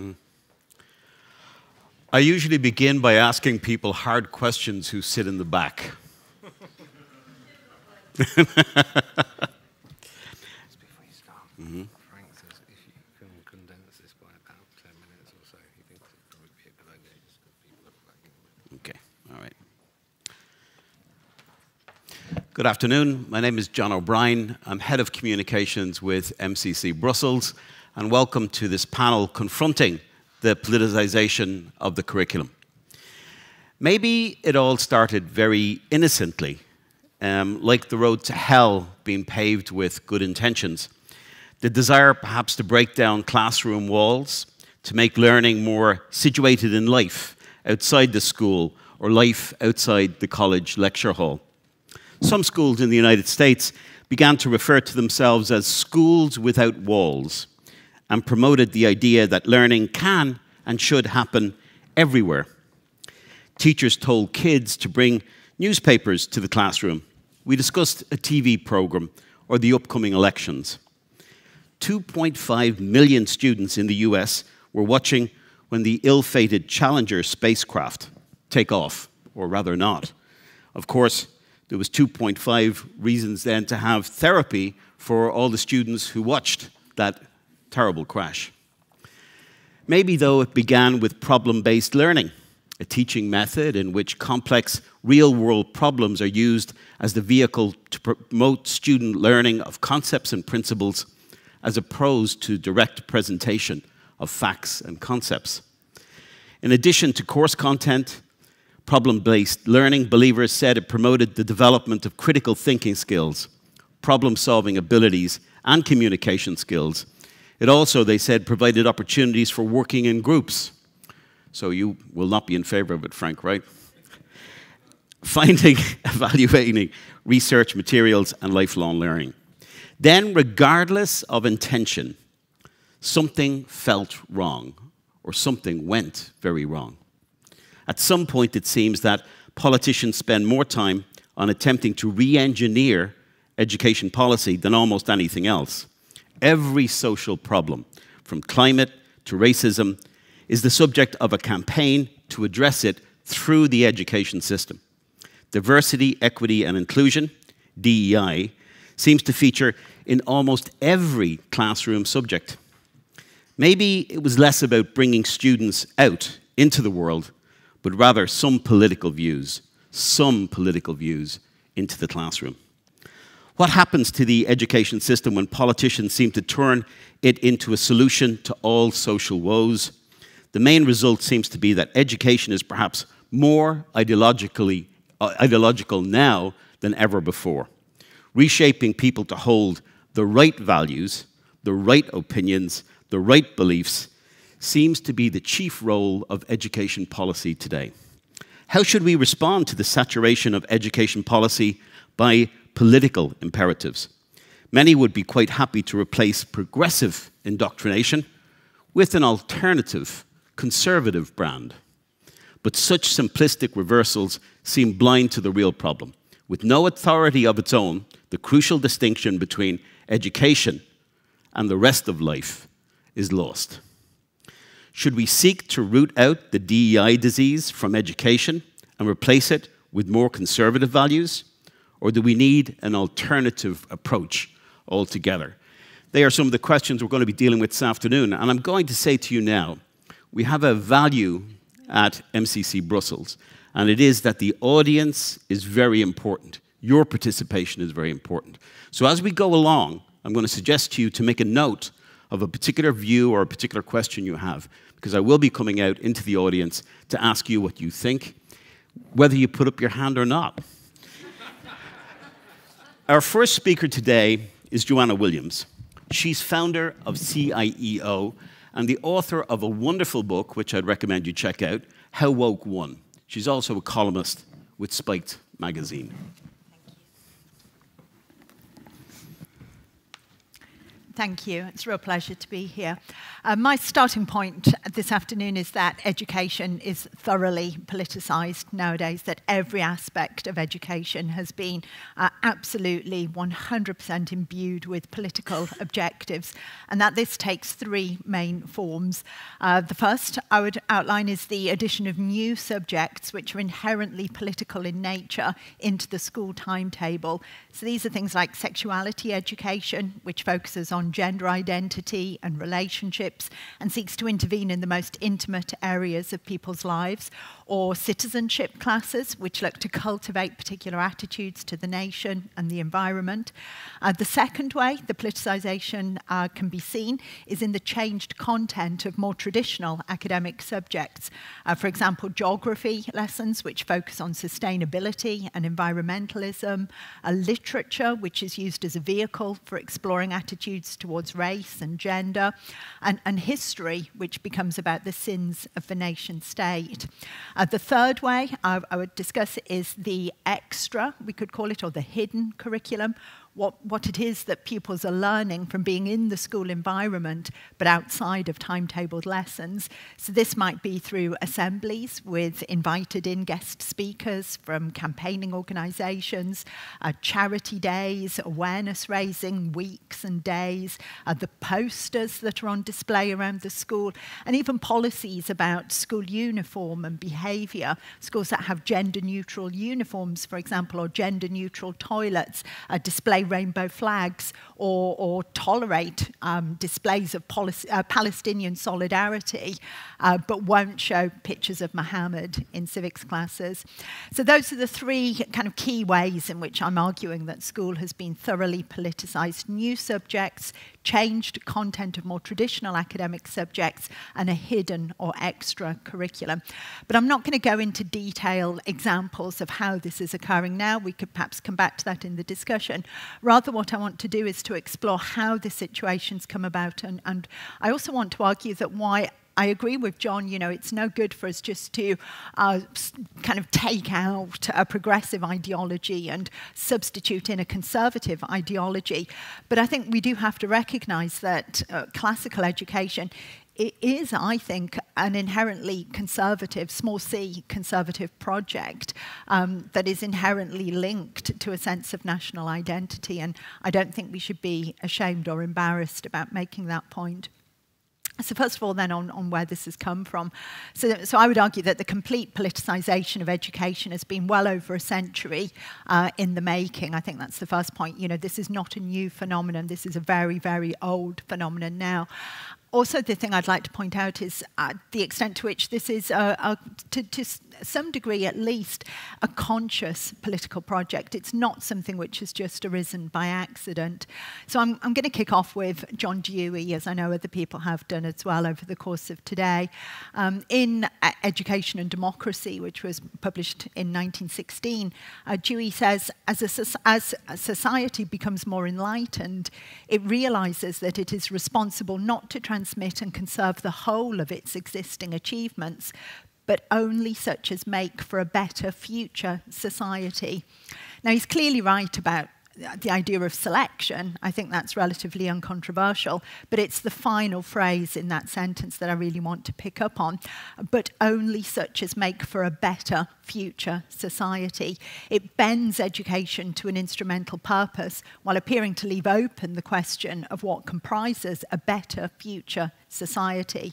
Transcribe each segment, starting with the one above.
Mm. I usually begin by asking people hard questions who sit in the back. Just before you start, Frank says if you can condense this by about 10 minutes or so, he thinks it would probably be a good idea just because people are flagging. Okay, all right. Good afternoon. My name is John O'Brien. I'm head of communications with MCC Brussels, and welcome to this panel confronting the politicization of the curriculum. Maybe it all started very innocently, um, like the road to hell being paved with good intentions. The desire perhaps to break down classroom walls, to make learning more situated in life outside the school or life outside the college lecture hall. Some schools in the United States began to refer to themselves as schools without walls and promoted the idea that learning can and should happen everywhere. Teachers told kids to bring newspapers to the classroom. We discussed a TV program or the upcoming elections. 2.5 million students in the US were watching when the ill fated Challenger spacecraft take off, or rather not. Of course, there was 2.5 reasons then to have therapy for all the students who watched that terrible crash. Maybe, though, it began with problem based learning, a teaching method in which complex real world problems are used as the vehicle to promote student learning of concepts and principles as opposed to direct presentation of facts and concepts. In addition to course content, problem based learning, believers said it promoted the development of critical thinking skills, problem solving abilities, and communication skills it also, they said, provided opportunities for working in groups. So you will not be in favor of it, Frank, right? Finding, evaluating research materials, and lifelong learning. Then, regardless of intention, something felt wrong or something went very wrong. At some point, it seems that politicians spend more time on attempting to re engineer education policy than almost anything else. Every social problem, from climate to racism, is the subject of a campaign to address it through the education system. Diversity, equity, and inclusion, DEI, seems to feature in almost every classroom subject. Maybe it was less about bringing students out into the world, but rather some political views, some political views into the classroom. What happens to the education system when politicians seem to turn it into a solution to all social woes? The main result seems to be that education is perhaps more ideologically, uh, ideological now than ever before, reshaping people to hold the right values, the right opinions, the right beliefs seems to be the chief role of education policy today. How should we respond to the saturation of education policy by political imperatives. Many would be quite happy to replace progressive indoctrination with an alternative, conservative brand. But such simplistic reversals seem blind to the real problem. With no authority of its own, the crucial distinction between education and the rest of life is lost. Should we seek to root out the DEI disease from education and replace it with more conservative values? Or do we need an alternative approach altogether? They are some of the questions we're going to be dealing with this afternoon. And I'm going to say to you now we have a value at MCC Brussels, and it is that the audience is very important. Your participation is very important. So as we go along, I'm going to suggest to you to make a note of a particular view or a particular question you have, because I will be coming out into the audience to ask you what you think, whether you put up your hand or not. Our first speaker today is Joanna Williams. She's founder of CIEO and the author of a wonderful book, which I'd recommend you check out, How Woke Won. She's also a columnist with Spiked magazine. Thank you. It's a real pleasure to be here. Uh, my starting point this afternoon is that education is thoroughly politicised nowadays, that every aspect of education has been uh, absolutely 100% imbued with political objectives, and that this takes three main forms. Uh, the first I would outline is the addition of new subjects which are inherently political in nature into the school timetable. So these are things like sexuality education, which focuses on gender identity and relationships and seeks to intervene in the most intimate areas of people's lives, or citizenship classes, which look to cultivate particular attitudes to the nation and the environment. Uh, the second way the politicisation uh, can be seen is in the changed content of more traditional academic subjects. Uh, for example, geography lessons, which focus on sustainability and environmentalism, a literature, which is used as a vehicle for exploring attitudes towards race and gender, and, and history, which becomes about the sins of the nation state. Uh, the third way I, I would discuss is the extra, we could call it, or the hidden curriculum, what, what it is that pupils are learning from being in the school environment but outside of timetabled lessons. So this might be through assemblies with invited in guest speakers from campaigning organisations, uh, charity days, awareness raising weeks and days, uh, the posters that are on display around the school, and even policies about school uniform and behaviour. Schools that have gender neutral uniforms, for example, or gender neutral toilets, uh, display rainbow flags or, or tolerate um, displays of policy, uh, Palestinian solidarity, uh, but won't show pictures of Muhammad in civics classes. So those are the three kind of key ways in which I'm arguing that school has been thoroughly politicized. New subjects, changed content of more traditional academic subjects, and a hidden or extra curriculum. But I'm not going to go into detail examples of how this is occurring now. We could perhaps come back to that in the discussion. Rather, what I want to do is to explore how the situation's come about. And, and I also want to argue that why I agree with John, you know, it's no good for us just to uh, kind of take out a progressive ideology and substitute in a conservative ideology. But I think we do have to recognize that uh, classical education it is, I think, an inherently conservative, small c conservative project um, that is inherently linked to a sense of national identity. And I don't think we should be ashamed or embarrassed about making that point. So first of all, then, on, on where this has come from. So, so I would argue that the complete politicisation of education has been well over a century uh, in the making. I think that's the first point. You know, this is not a new phenomenon. This is a very, very old phenomenon now also, the thing I'd like to point out is uh, the extent to which this is, a, a, to, to, some degree at least, a conscious political project. It's not something which has just arisen by accident. So I'm, I'm going to kick off with John Dewey, as I know other people have done as well over the course of today. Um, in uh, Education and Democracy, which was published in 1916, uh, Dewey says, as a, as a society becomes more enlightened, it realizes that it is responsible not to transform transmit and conserve the whole of its existing achievements, but only such as make for a better future society. Now, he's clearly right about the idea of selection, I think that's relatively uncontroversial, but it's the final phrase in that sentence that I really want to pick up on. But only such as make for a better future society. It bends education to an instrumental purpose while appearing to leave open the question of what comprises a better future society.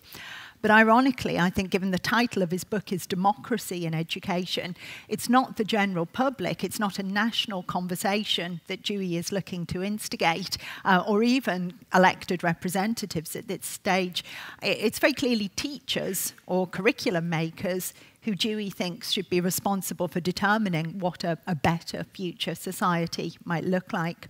But ironically, I think given the title of his book is Democracy in Education, it's not the general public, it's not a national conversation that Dewey is looking to instigate, uh, or even elected representatives at this stage. It's very clearly teachers or curriculum makers who Dewey thinks should be responsible for determining what a, a better future society might look like.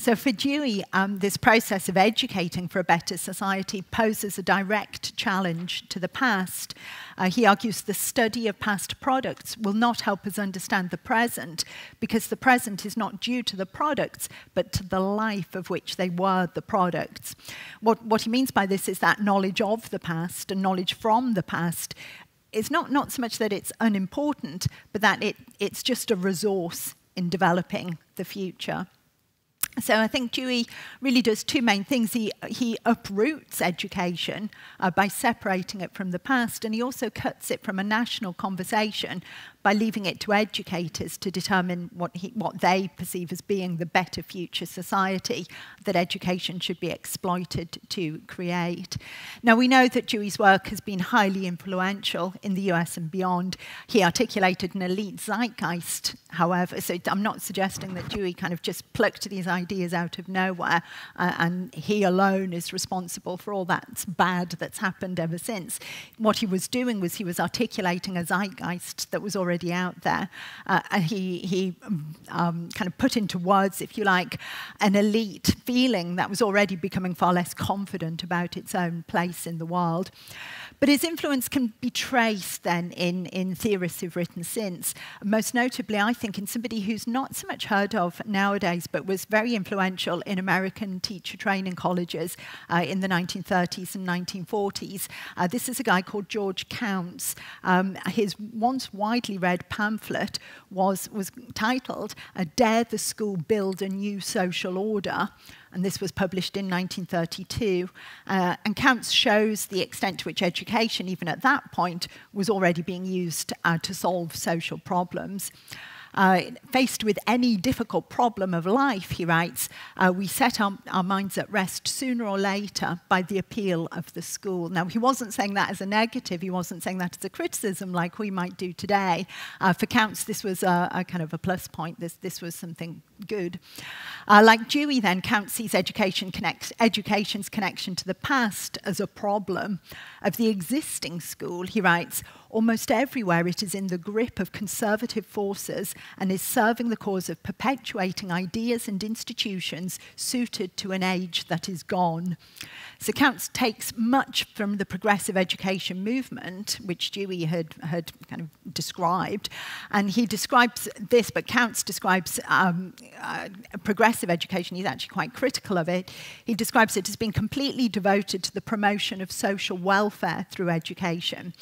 So for Dewey, um, this process of educating for a better society poses a direct challenge to the past. Uh, he argues the study of past products will not help us understand the present because the present is not due to the products, but to the life of which they were the products. What, what he means by this is that knowledge of the past and knowledge from the past is not, not so much that it's unimportant, but that it, it's just a resource in developing the future. So I think Dewey really does two main things. He, he uproots education uh, by separating it from the past, and he also cuts it from a national conversation by leaving it to educators to determine what, he, what they perceive as being the better future society that education should be exploited to create. Now, we know that Dewey's work has been highly influential in the US and beyond. He articulated an elite zeitgeist, however, so I'm not suggesting that Dewey kind of just plucked these ideas out of nowhere uh, and he alone is responsible for all that bad that's happened ever since. What he was doing was he was articulating a zeitgeist that was already already out there. Uh, and he, he um, kind of put into words, if you like, an elite feeling that was already becoming far less confident about its own place in the world. But his influence can be traced then in, in theorists who've written since. Most notably, I think, in somebody who's not so much heard of nowadays, but was very influential in American teacher training colleges uh, in the 1930s and 1940s. Uh, this is a guy called George Counts. Um, his once widely read pamphlet was, was titled Dare the School Build a New Social Order? And this was published in 1932. Uh, and Counts shows the extent to which education, even at that point, was already being used uh, to solve social problems. Uh, faced with any difficult problem of life, he writes, uh, we set our, our, minds at rest sooner or later by the appeal of the school. Now, he wasn't saying that as a negative, he wasn't saying that as a criticism like we might do today. Uh, for Counts, this was a, a, kind of a plus point, this, this was something good. Uh, like Dewey, then, Counts sees education connects, education's connection to the past as a problem of the existing school. He writes, Almost everywhere it is in the grip of conservative forces and is serving the cause of perpetuating ideas and institutions suited to an age that is gone. So Counts takes much from the progressive education movement, which Dewey had, had kind of described, and he describes this, but Counts describes um, uh, progressive education, he's actually quite critical of it. He describes it as being completely devoted to the promotion of social welfare through education.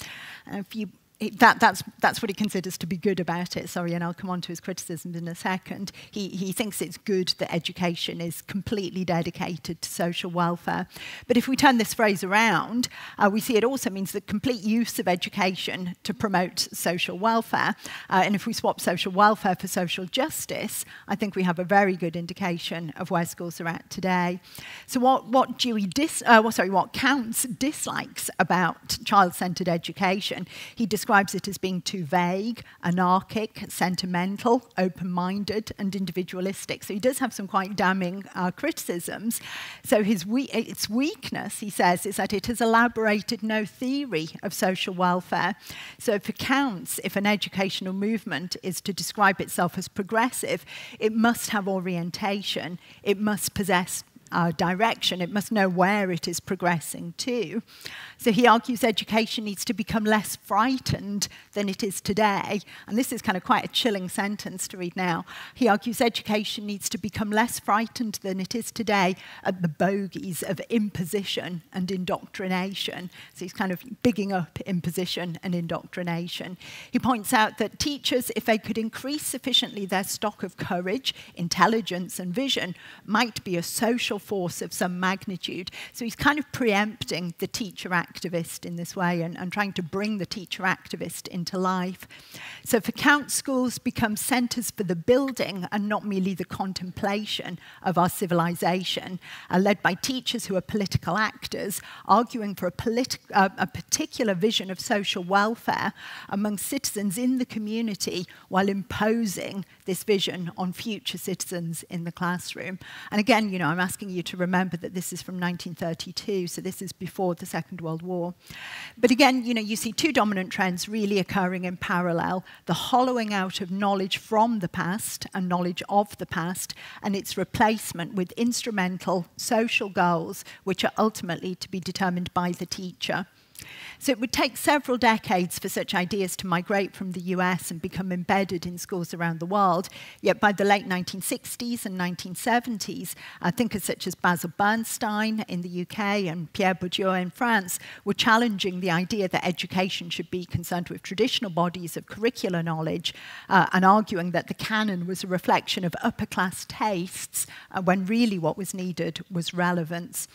And if you that, that's, that's what he considers to be good about it. Sorry, and I'll come on to his criticisms in a second. He, he thinks it's good that education is completely dedicated to social welfare. But if we turn this phrase around, uh, we see it also means the complete use of education to promote social welfare. Uh, and if we swap social welfare for social justice, I think we have a very good indication of where schools are at today. So what, what Dewey dis, uh, well, sorry, what Counts dislikes about child-centered education, he describes it as being too vague, anarchic, sentimental, open minded, and individualistic. So he does have some quite damning uh, criticisms. So his we its weakness, he says, is that it has elaborated no theory of social welfare. So it counts, if an educational movement is to describe itself as progressive, it must have orientation, it must possess uh, direction. It must know where it is progressing to. So he argues education needs to become less frightened than it is today. And this is kind of quite a chilling sentence to read now. He argues education needs to become less frightened than it is today at the bogies of imposition and indoctrination. So he's kind of bigging up imposition and indoctrination. He points out that teachers, if they could increase sufficiently their stock of courage, intelligence, and vision, might be a social force of some magnitude. So he's kind of preempting the teacher activist in this way and, and trying to bring the teacher activist into life. So for Count, schools become centres for the building and not merely the contemplation of our civilization, uh, led by teachers who are political actors, arguing for a, uh, a particular vision of social welfare among citizens in the community while imposing this vision on future citizens in the classroom. And again, you know, I'm asking you to remember that this is from 1932, so this is before the Second World War. But again, you know, you see two dominant trends really occurring in parallel, the hollowing out of knowledge from the past and knowledge of the past, and its replacement with instrumental social goals, which are ultimately to be determined by the teacher. So it would take several decades for such ideas to migrate from the US and become embedded in schools around the world. Yet by the late 1960s and 1970s, uh, thinkers such as Basil Bernstein in the UK and Pierre Bourdieu in France were challenging the idea that education should be concerned with traditional bodies of curricular knowledge uh, and arguing that the canon was a reflection of upper class tastes uh, when really what was needed was relevance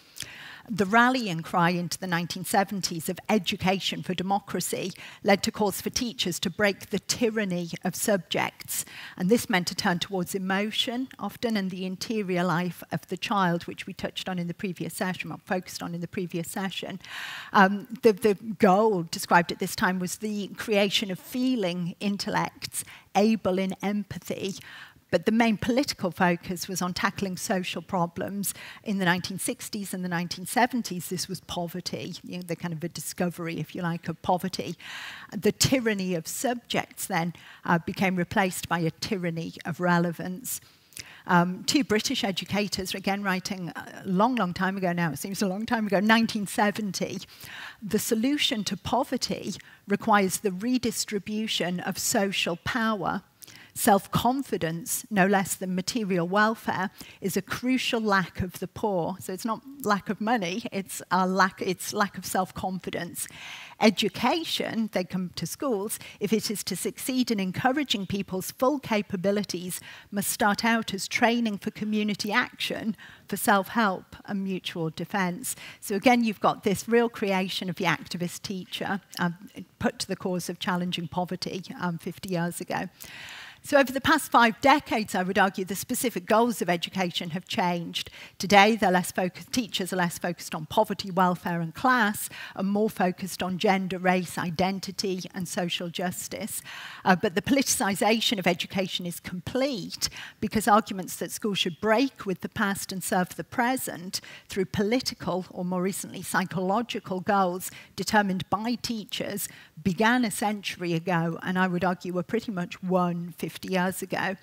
the rallying cry into the 1970s of education for democracy led to calls for teachers to break the tyranny of subjects. And this meant to turn towards emotion, often, and the interior life of the child, which we touched on in the previous session, or focused on in the previous session. Um, the, the goal described at this time was the creation of feeling intellects able in empathy but the main political focus was on tackling social problems. In the 1960s and the 1970s, this was poverty, you know, the kind of a discovery, if you like, of poverty. The tyranny of subjects then uh, became replaced by a tyranny of relevance. Um, two British educators, again writing a long, long time ago now, it seems a long time ago, 1970, the solution to poverty requires the redistribution of social power Self confidence, no less than material welfare, is a crucial lack of the poor. So it's not lack of money, it's, lack, it's lack of self confidence. Education, they come to schools, if it is to succeed in encouraging people's full capabilities, must start out as training for community action, for self help and mutual defence. So again, you've got this real creation of the activist teacher um, put to the cause of challenging poverty um, 50 years ago. So over the past five decades, I would argue the specific goals of education have changed. Today, they're less focused, teachers are less focused on poverty, welfare, and class, and more focused on gender, race, identity, and social justice. Uh, but the politicisation of education is complete because arguments that schools should break with the past and serve the present through political, or more recently, psychological goals determined by teachers began a century ago, and I would argue were pretty much won 50 years ago.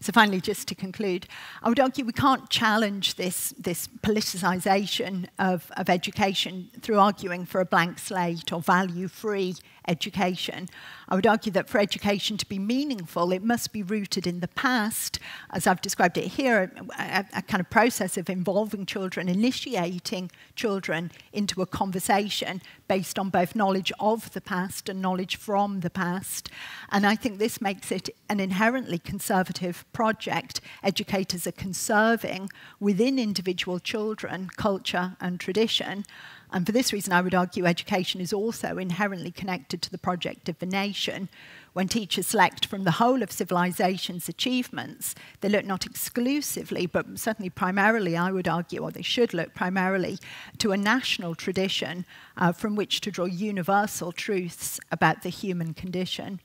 So finally, just to conclude, I would argue we can't challenge this, this politicisation of, of education through arguing for a blank slate or value-free education. I would argue that for education to be meaningful, it must be rooted in the past, as I've described it here, a, a, kind of process of involving children, initiating children into a conversation based on both knowledge of the past and knowledge from the past. And I think this makes it an inherently conservative project. Educators are conserving within individual children culture and tradition and for this reason, I would argue education is also inherently connected to the project of the nation. When teachers select from the whole of civilization's achievements, they look not exclusively, but certainly primarily, I would argue, or they should look primarily, to a national tradition uh, from which to draw universal truths about the human condition.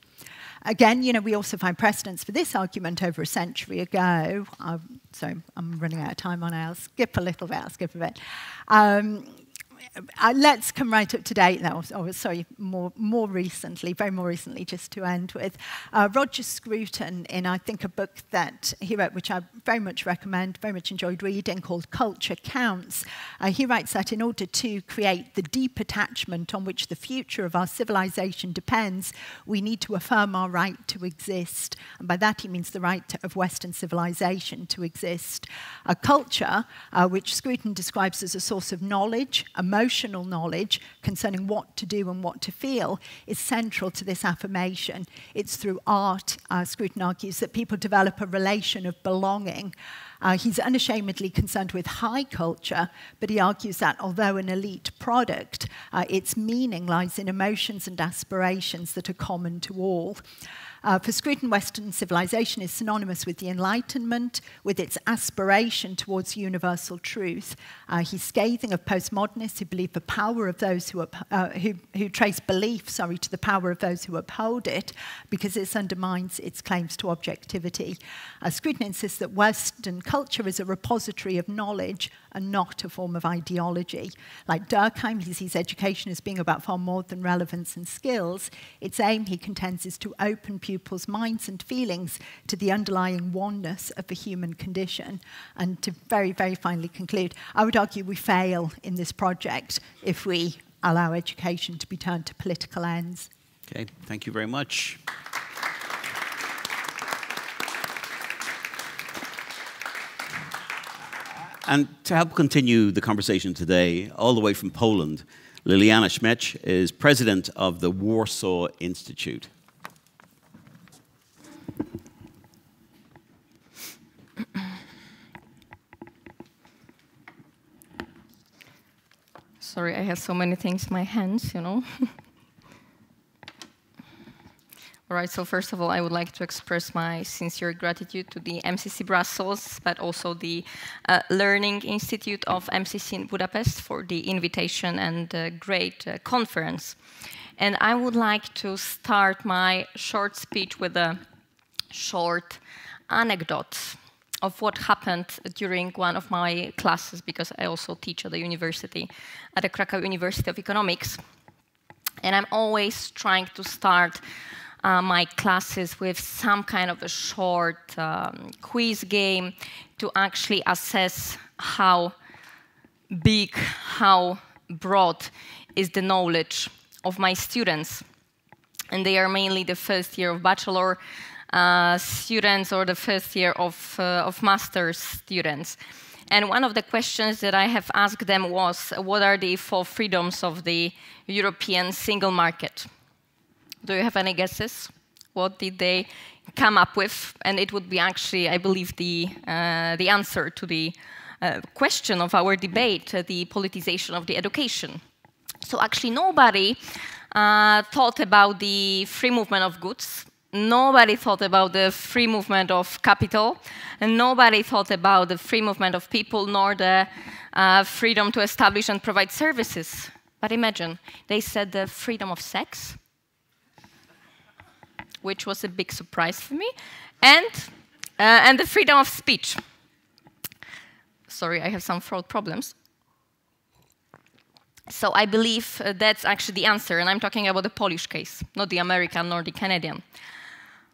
Again, you know, we also find precedents for this argument over a century ago. Uh, so I'm running out of time on. I'll skip a little bit, I'll skip a bit. Um, uh, let's come right up to date now. Oh, sorry, more, more recently, very more recently, just to end with. Uh, Roger Scruton, in I think a book that he wrote, which I very much recommend, very much enjoyed reading, called Culture Counts, uh, he writes that in order to create the deep attachment on which the future of our civilization depends, we need to affirm our right to exist. And by that he means the right of Western civilization to exist. A culture, uh, which Scruton describes as a source of knowledge, emotion, emotional knowledge concerning what to do and what to feel is central to this affirmation. It's through art, uh, Scruton argues, that people develop a relation of belonging. Uh, he's unashamedly concerned with high culture, but he argues that although an elite product, uh, its meaning lies in emotions and aspirations that are common to all. Uh, for Scruton, Western civilization is synonymous with the Enlightenment, with its aspiration towards universal truth. Uh, he's scathing of postmodernists who believe the power of those who, uh, who, who trace belief sorry, to the power of those who uphold it, because this undermines its claims to objectivity. Uh, Scruton insists that Western culture is a repository of knowledge and not a form of ideology. Like Durkheim, he sees education as being about far more than relevance and skills. Its aim, he contends, is to open pupils' minds and feelings to the underlying oneness of the human condition. And to very, very finally conclude, I would argue we fail in this project if we allow education to be turned to political ends. Okay, thank you very much. And to help continue the conversation today, all the way from Poland, Liliana Śmiech is president of the Warsaw Institute. Sorry, I have so many things in my hands, you know. all right, so first of all, I would like to express my sincere gratitude to the MCC Brussels, but also the uh, Learning Institute of MCC in Budapest for the invitation and uh, great uh, conference. And I would like to start my short speech with a short anecdote of what happened during one of my classes, because I also teach at the university, at the Krakow University of Economics. And I'm always trying to start uh, my classes with some kind of a short um, quiz game to actually assess how big, how broad is the knowledge of my students. And they are mainly the first year of bachelor uh, students or the first year of, uh, of master's students. And one of the questions that I have asked them was, what are the four freedoms of the European single market? Do you have any guesses? What did they come up with? And it would be actually, I believe, the, uh, the answer to the uh, question of our debate, uh, the politicization of the education. So actually nobody uh, thought about the free movement of goods nobody thought about the free movement of capital, and nobody thought about the free movement of people, nor the uh, freedom to establish and provide services. But imagine, they said the freedom of sex, which was a big surprise for me, and, uh, and the freedom of speech. Sorry, I have some throat problems. So I believe uh, that's actually the answer, and I'm talking about the Polish case, not the American nor the Canadian.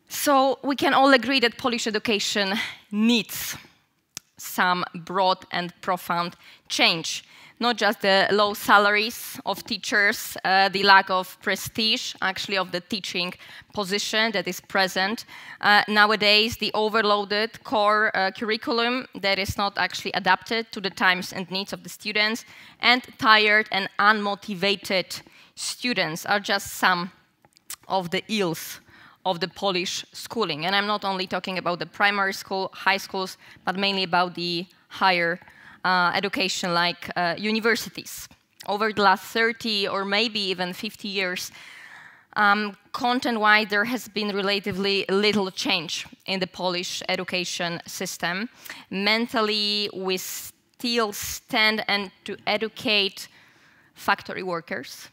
So we can all agree that Polish education needs some broad and profound change. Not just the low salaries of teachers, uh, the lack of prestige, actually, of the teaching position that is present. Uh, nowadays, the overloaded core uh, curriculum that is not actually adapted to the times and needs of the students, and tired and unmotivated students are just some of the ills of the Polish schooling. And I'm not only talking about the primary school, high schools, but mainly about the higher education like uh, universities. Over the last 30 or maybe even 50 years, um, content-wise, there has been relatively little change in the Polish education system. Mentally, we still stand and to educate factory workers,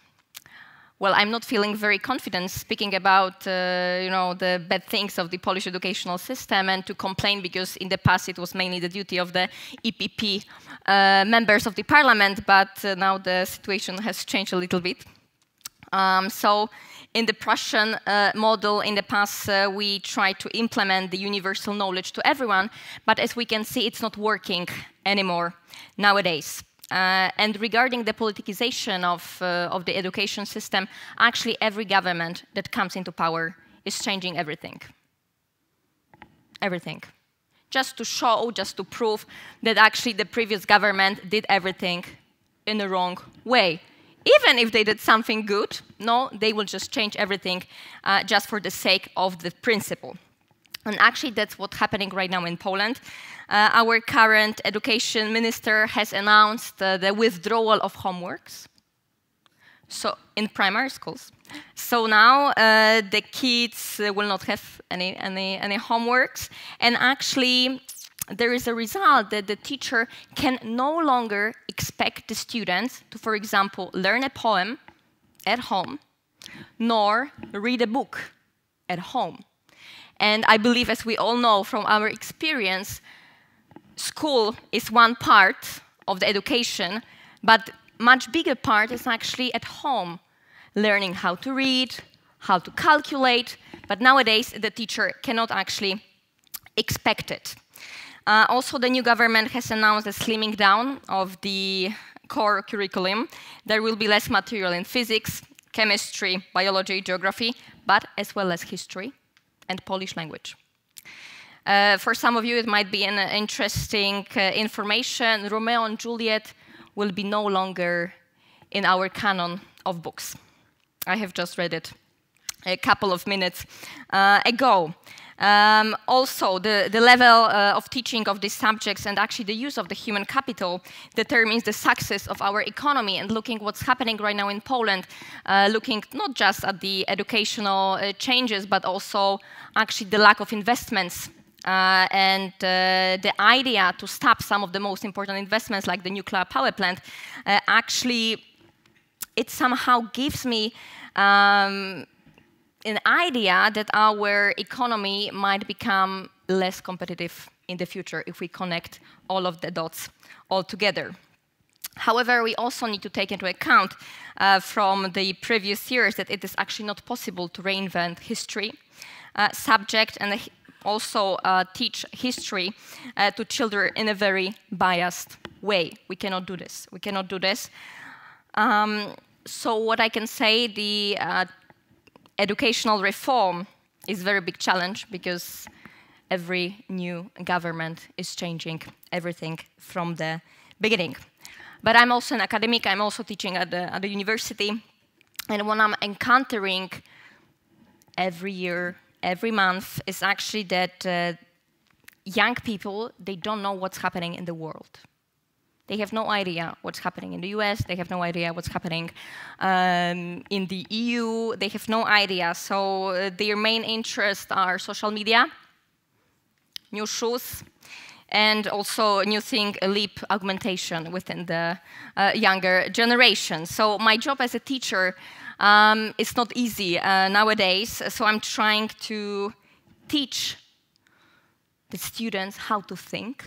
well, I'm not feeling very confident speaking about uh, you know, the bad things of the Polish educational system and to complain because in the past it was mainly the duty of the EPP uh, members of the parliament, but uh, now the situation has changed a little bit. Um, so in the Prussian uh, model in the past, uh, we tried to implement the universal knowledge to everyone, but as we can see, it's not working anymore nowadays. Uh, and regarding the politicization of, uh, of the education system, actually every government that comes into power is changing everything. Everything. Just to show, just to prove that actually the previous government did everything in the wrong way. Even if they did something good, no, they will just change everything uh, just for the sake of the principle. And actually, that's what's happening right now in Poland. Uh, our current education minister has announced uh, the withdrawal of homeworks so in primary schools. So now uh, the kids uh, will not have any, any, any homeworks. And actually, there is a result that the teacher can no longer expect the students to, for example, learn a poem at home, nor read a book at home. And I believe, as we all know from our experience, school is one part of the education, but much bigger part is actually at home, learning how to read, how to calculate, but nowadays the teacher cannot actually expect it. Uh, also, the new government has announced a slimming down of the core curriculum, there will be less material in physics, chemistry, biology, geography, but as well as history and Polish language. Uh, for some of you, it might be an interesting uh, information. Romeo and Juliet will be no longer in our canon of books. I have just read it a couple of minutes uh, ago. Um, also, the, the level uh, of teaching of these subjects and actually the use of the human capital determines the success of our economy. And looking what's happening right now in Poland, uh, looking not just at the educational uh, changes, but also actually the lack of investments uh, and uh, the idea to stop some of the most important investments like the nuclear power plant uh, actually it somehow gives me um, an idea that our economy might become less competitive in the future if we connect all of the dots all together. However, we also need to take into account uh, from the previous years that it is actually not possible to reinvent history, uh, subject, and also uh, teach history uh, to children in a very biased way. We cannot do this. We cannot do this. Um, so what I can say, the uh, educational reform is a very big challenge because every new government is changing everything from the beginning. But I'm also an academic, I'm also teaching at the, at the university, and what I'm encountering every year, every month, is actually that uh, young people, they don't know what's happening in the world. They have no idea what's happening in the US. They have no idea what's happening um, in the EU. They have no idea. So uh, their main interests are social media, new shoes, and also new thing, lip augmentation within the uh, younger generation. So my job as a teacher um, is not easy uh, nowadays. So I'm trying to teach the students how to think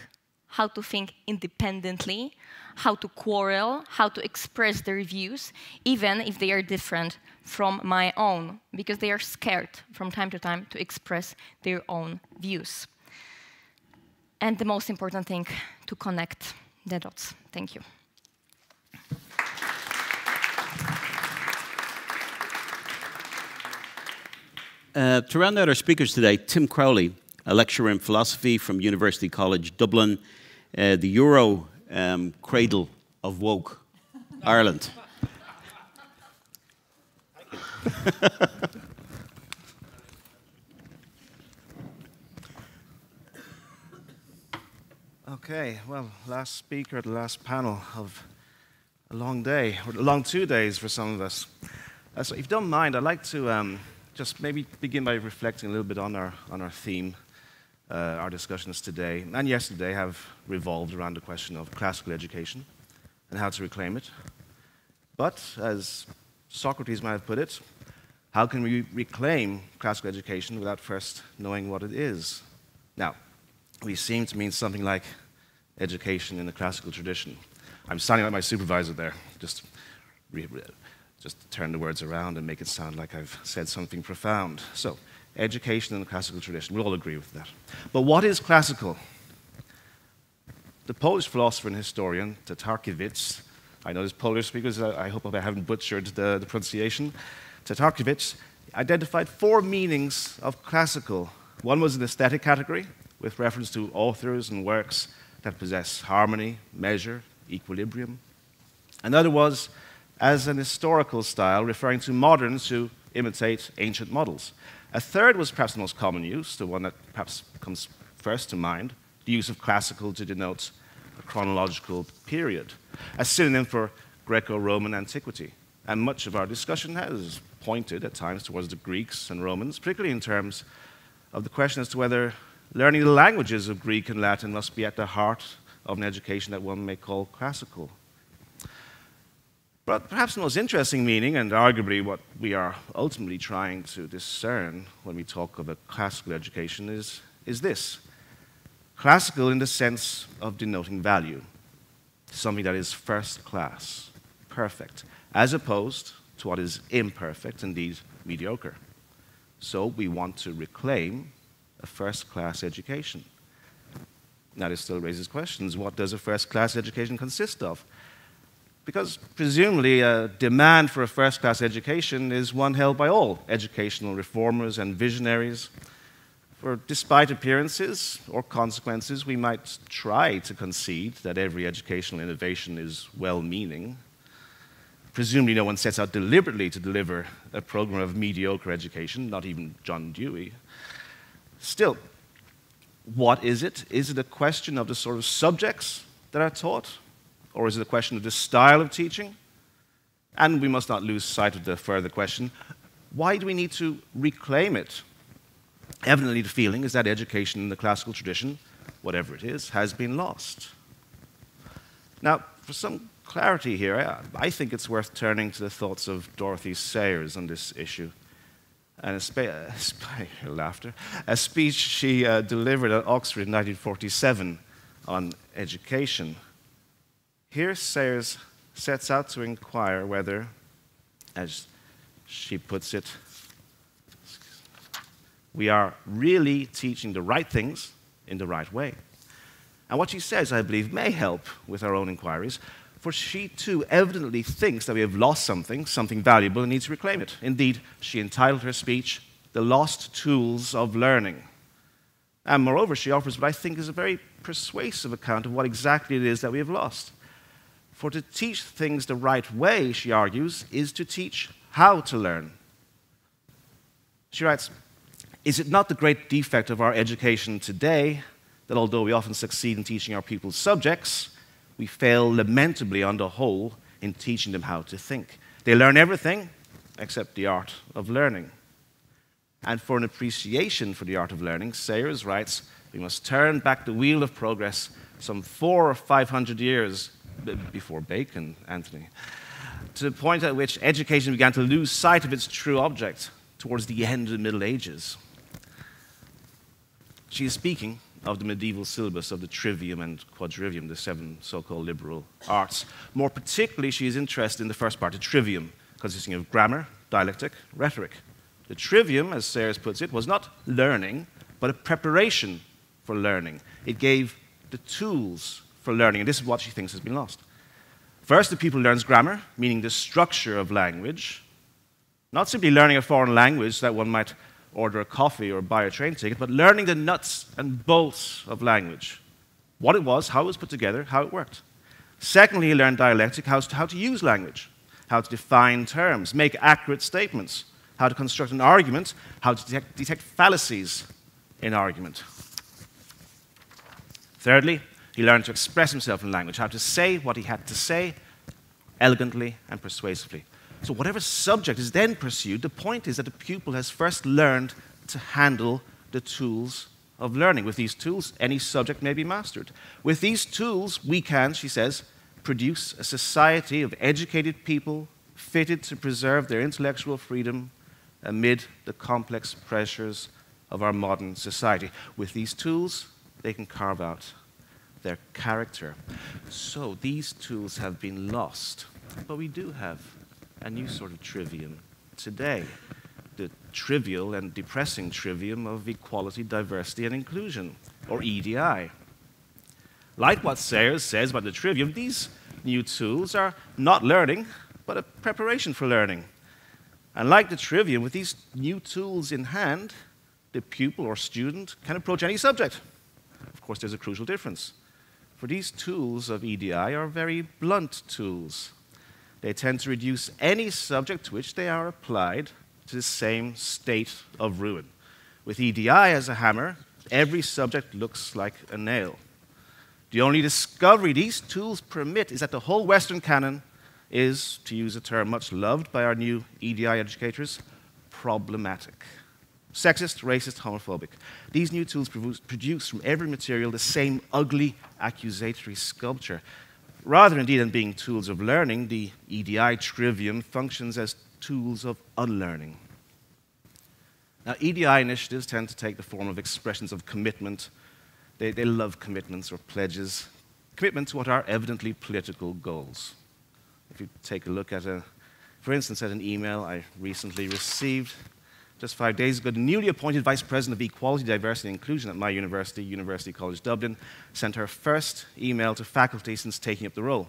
how to think independently, how to quarrel, how to express their views, even if they are different from my own, because they are scared from time to time to express their own views. And the most important thing, to connect the dots. Thank you. Uh, to round out our speakers today, Tim Crowley, a lecturer in philosophy from University College Dublin, uh, the Euro um, cradle of woke Ireland. okay, well, last speaker, at the last panel of a long day, or a long two days for some of us. Uh, so, if you don't mind, I'd like to um, just maybe begin by reflecting a little bit on our, on our theme uh, our discussions today and yesterday have revolved around the question of classical education and how to reclaim it. But, as Socrates might have put it, how can we reclaim classical education without first knowing what it is? Now, we seem to mean something like education in the classical tradition. I'm sounding like my supervisor there, just, just turn the words around and make it sound like I've said something profound. So, education in the classical tradition. We all agree with that. But what is classical? The Polish philosopher and historian Tatarkiewicz, I know there's Polish speakers, I hope I haven't butchered the, the pronunciation. Tatarkiewicz identified four meanings of classical. One was an aesthetic category, with reference to authors and works that possess harmony, measure, equilibrium. Another was as an historical style, referring to moderns who imitate ancient models. A third was perhaps the most common use, the one that perhaps comes first to mind, the use of classical to denote a chronological period, a synonym for Greco Roman antiquity. And much of our discussion has pointed at times towards the Greeks and Romans, particularly in terms of the question as to whether learning the languages of Greek and Latin must be at the heart of an education that one may call classical. But perhaps the most interesting meaning, and arguably what we are ultimately trying to discern when we talk of a classical education, is, is this classical in the sense of denoting value, something that is first class, perfect, as opposed to what is imperfect, indeed mediocre. So we want to reclaim a first class education. Now, this still raises questions. What does a first class education consist of? Because presumably a demand for a first class education is one held by all educational reformers and visionaries. For despite appearances or consequences, we might try to concede that every educational innovation is well meaning. Presumably, no one sets out deliberately to deliver a program of mediocre education, not even John Dewey. Still, what is it? Is it a question of the sort of subjects that are taught? Or is it a question of the style of teaching? And we must not lose sight of the further question why do we need to reclaim it? Evidently, the feeling is that education in the classical tradition, whatever it is, has been lost. Now, for some clarity here, I think it's worth turning to the thoughts of Dorothy Sayers on this issue. And a, spe- a laughter, a speech she uh, delivered at Oxford in 1947 on education. Here, Sayers sets out to inquire whether, as she puts it, we are really teaching the right things in the right way. And what she says, I believe, may help with our own inquiries, for she too evidently thinks that we have lost something, something valuable, and needs to reclaim it. Indeed, she entitled her speech, The Lost Tools of Learning. And moreover, she offers what I think is a very persuasive account of what exactly it is that we have lost. For to teach things the right way, she argues, is to teach how to learn. She writes Is it not the great defect of our education today that although we often succeed in teaching our pupils subjects, we fail lamentably on the whole in teaching them how to think? They learn everything except the art of learning. And for an appreciation for the art of learning, Sayers writes, we must turn back the wheel of progress some four or five hundred years before Bacon, Anthony, to the point at which education began to lose sight of its true object towards the end of the Middle Ages. She is speaking of the medieval syllabus of the trivium and quadrivium, the seven so called liberal arts. More particularly, she is interested in the first part, the trivium, consisting of grammar, dialectic, rhetoric. The trivium, as Sayers puts it, was not learning, but a preparation for learning. It gave the tools for learning, and this is what she thinks has been lost. First, the pupil learns grammar, meaning the structure of language, not simply learning a foreign language that one might order a coffee or buy a train ticket, but learning the nuts and bolts of language what it was, how it was put together, how it worked. Secondly, he learned dialectic, how to, how to use language, how to define terms, make accurate statements, how to construct an argument, how to detect, detect fallacies in argument. Thirdly, he learned to express himself in language, how to say what he had to say elegantly and persuasively. So, whatever subject is then pursued, the point is that the pupil has first learned to handle the tools of learning. With these tools, any subject may be mastered. With these tools, we can, she says, produce a society of educated people fitted to preserve their intellectual freedom amid the complex pressures of our modern society. With these tools, they can carve out their character. So these tools have been lost, but we do have a new sort of trivium today the trivial and depressing trivium of equality, diversity, and inclusion, or EDI. Like what Sayers says about the trivium, these new tools are not learning, but a preparation for learning. And like the trivium, with these new tools in hand, the pupil or student can approach any subject. Of course, there's a crucial difference. For these tools of EDI are very blunt tools. They tend to reduce any subject to which they are applied to the same state of ruin. With EDI as a hammer, every subject looks like a nail. The only discovery these tools permit is that the whole Western canon is, to use a term much loved by our new EDI educators, problematic sexist, racist, homophobic. These new tools produce from every material the same ugly accusatory sculpture. Rather, indeed, than being tools of learning, the EDI trivium functions as tools of unlearning. Now, EDI initiatives tend to take the form of expressions of commitment. They, they love commitments or pledges. Commitment to what are evidently political goals. If you take a look at a, for instance, at an email I recently received just five days ago, the newly appointed Vice President of Equality, Diversity and Inclusion at my university, University College Dublin, sent her first email to faculty since taking up the role.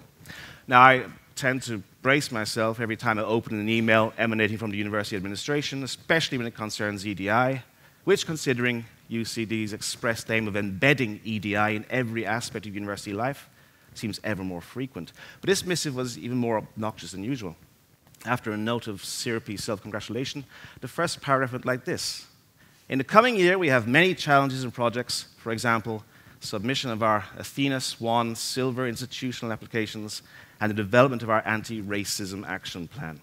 Now, I tend to brace myself every time I open an email emanating from the university administration, especially when it concerns EDI, which, considering UCD's expressed aim of embedding EDI in every aspect of university life, seems ever more frequent. But this missive was even more obnoxious than usual. After a note of syrupy self congratulation, the first paragraph went like this In the coming year, we have many challenges and projects. For example, submission of our Athena Swan Silver institutional applications and the development of our anti racism action plan.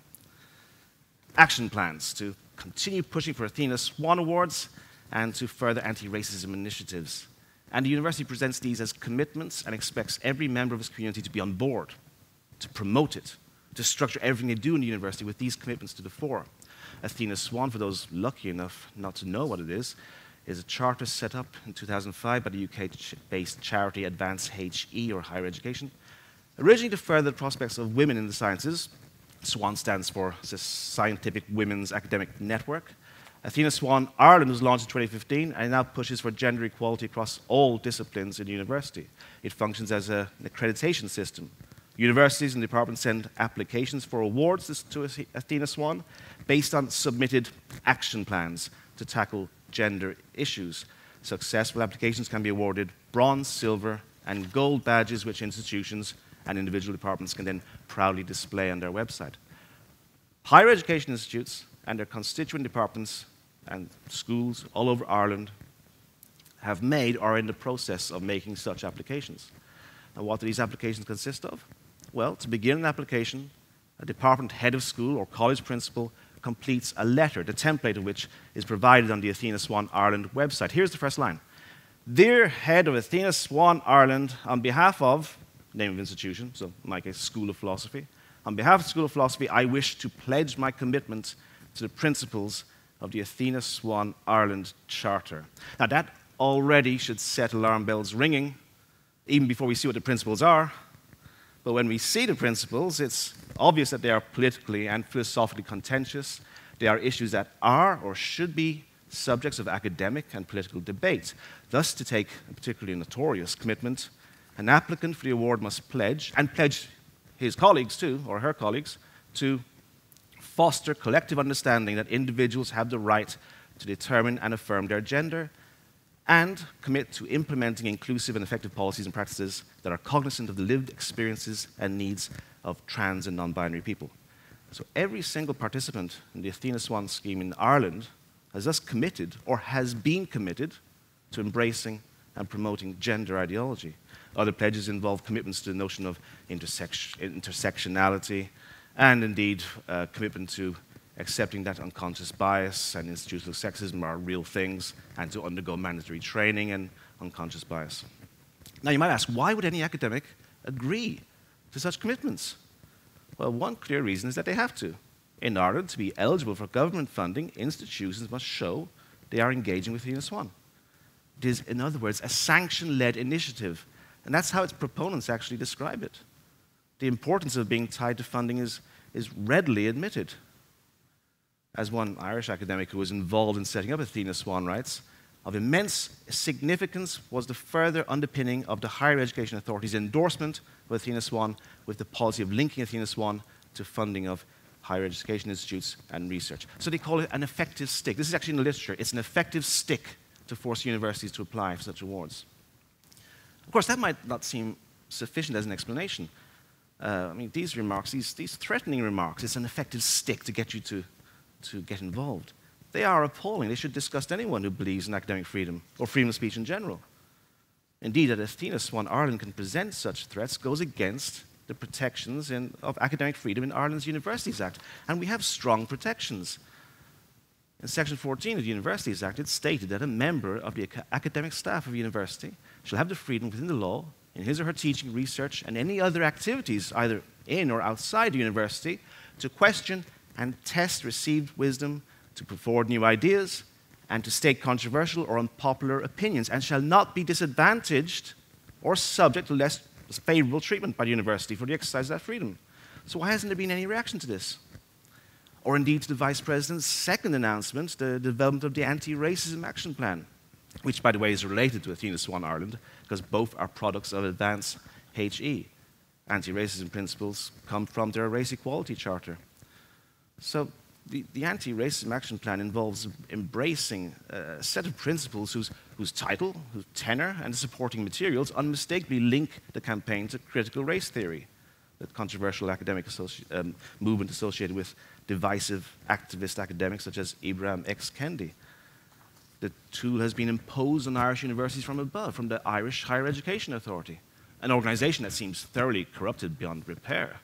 Action plans to continue pushing for Athena Swan Awards and to further anti racism initiatives. And the university presents these as commitments and expects every member of its community to be on board, to promote it, to structure everything they do in the university with these commitments to the fore. Athena Swan, for those lucky enough not to know what it is, is a charter set up in 2005 by the UK based charity Advance HE or Higher Education. Originally to further the prospects of women in the sciences, SWAN stands for Scientific Women's Academic Network. Athena Swan Ireland was launched in 2015 and now pushes for gender equality across all disciplines in the university. It functions as a, an accreditation system. Universities and departments send applications for awards to Athena Swan based on submitted action plans to tackle gender issues. Successful applications can be awarded bronze, silver, and gold badges, which institutions and individual departments can then proudly display on their website. Higher education institutes and their constituent departments and schools all over Ireland have made or are in the process of making such applications. And what do these applications consist of? Well, to begin an application, a department head of school or college principal completes a letter, the template of which is provided on the Athena Swan Ireland website. Here's the first line Dear head of Athena Swan Ireland, on behalf of, name of institution, so my case, School of Philosophy, on behalf of School of Philosophy, I wish to pledge my commitment to the principles of the Athena Swan Ireland Charter. Now, that already should set alarm bells ringing, even before we see what the principles are. But when we see the principles, it's obvious that they are politically and philosophically contentious. They are issues that are or should be subjects of academic and political debate. Thus, to take a particularly notorious commitment, an applicant for the award must pledge, and pledge his colleagues too, or her colleagues, to foster collective understanding that individuals have the right to determine and affirm their gender, and commit to implementing inclusive and effective policies and practices that are cognizant of the lived experiences and needs of trans and non binary people. So every single participant in the Athena Swan scheme in Ireland has thus committed or has been committed to embracing and promoting gender ideology. Other pledges involve commitments to the notion of intersectionality, and indeed uh, commitment to accepting that unconscious bias and institutional sexism are real things and to undergo mandatory training in unconscious bias. Now, you might ask, why would any academic agree to such commitments? Well, one clear reason is that they have to. In order to be eligible for government funding, institutions must show they are engaging with Athena Swan. It is, in other words, a sanction led initiative, and that's how its proponents actually describe it the importance of being tied to funding is, is readily admitted. As one Irish academic who was involved in setting up Athena Swan writes, of immense significance was the further underpinning of the Higher Education Authority's endorsement of Athena Swan with the policy of linking Athena Swan to funding of higher education institutes and research. So they call it an effective stick. This is actually in the literature. It's an effective stick to force universities to apply for such awards. Of course, that might not seem sufficient as an explanation, uh, I mean, these remarks, these, these threatening remarks, it's an effective stick to get you to, to get involved. They are appalling. They should disgust anyone who believes in academic freedom or freedom of speech in general. Indeed, that Athena Swan Ireland can present such threats goes against the protections in, of academic freedom in Ireland's Universities Act. And we have strong protections. In Section 14 of the Universities Act, it's stated that a member of the academic staff of a university shall have the freedom within the law in his or her teaching, research, and any other activities, either in or outside the university, to question and test received wisdom, to put forward new ideas, and to state controversial or unpopular opinions, and shall not be disadvantaged or subject to less favorable treatment by the university for the exercise of that freedom. So, why hasn't there been any reaction to this? Or indeed to the Vice President's second announcement, the development of the Anti Racism Action Plan, which, by the way, is related to Athena Swan Ireland, because both are products of Advance HE. anti-racism principles come from their race equality charter. So the, the anti-racism action plan involves embracing a set of principles whose, whose title, whose tenor, and the supporting materials unmistakably link the campaign to critical race theory, the controversial academic associ um, movement associated with divisive activist academics such as Ibram X. Kendi. The tool has been imposed on Irish universities from above, from the Irish Higher Education Authority, an organization that seems thoroughly corrupted beyond repair.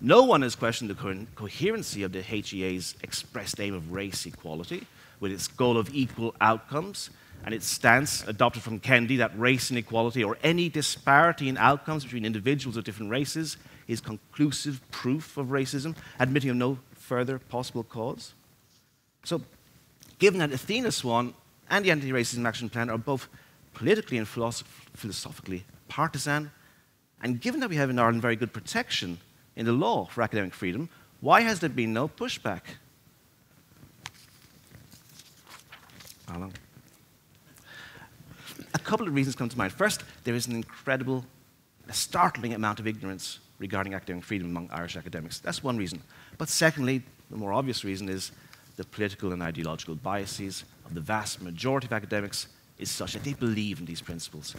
No one has questioned the co coherency of the HEA's expressed aim of race equality, with its goal of equal outcomes, and its stance, adopted from Kendi, that race inequality or any disparity in outcomes between individuals of different races is conclusive proof of racism, admitting of no further possible cause. So, given that Athena Swan and the Anti Racism Action Plan are both politically and philosoph philosophically partisan, and given that we have in Ireland very good protection in the law for academic freedom, why has there been no pushback? Alan. A couple of reasons come to mind. First, there is an incredible, a startling amount of ignorance regarding academic freedom among Irish academics. That's one reason. But secondly, the more obvious reason is the political and ideological biases of the vast majority of academics is such that they believe in these principles.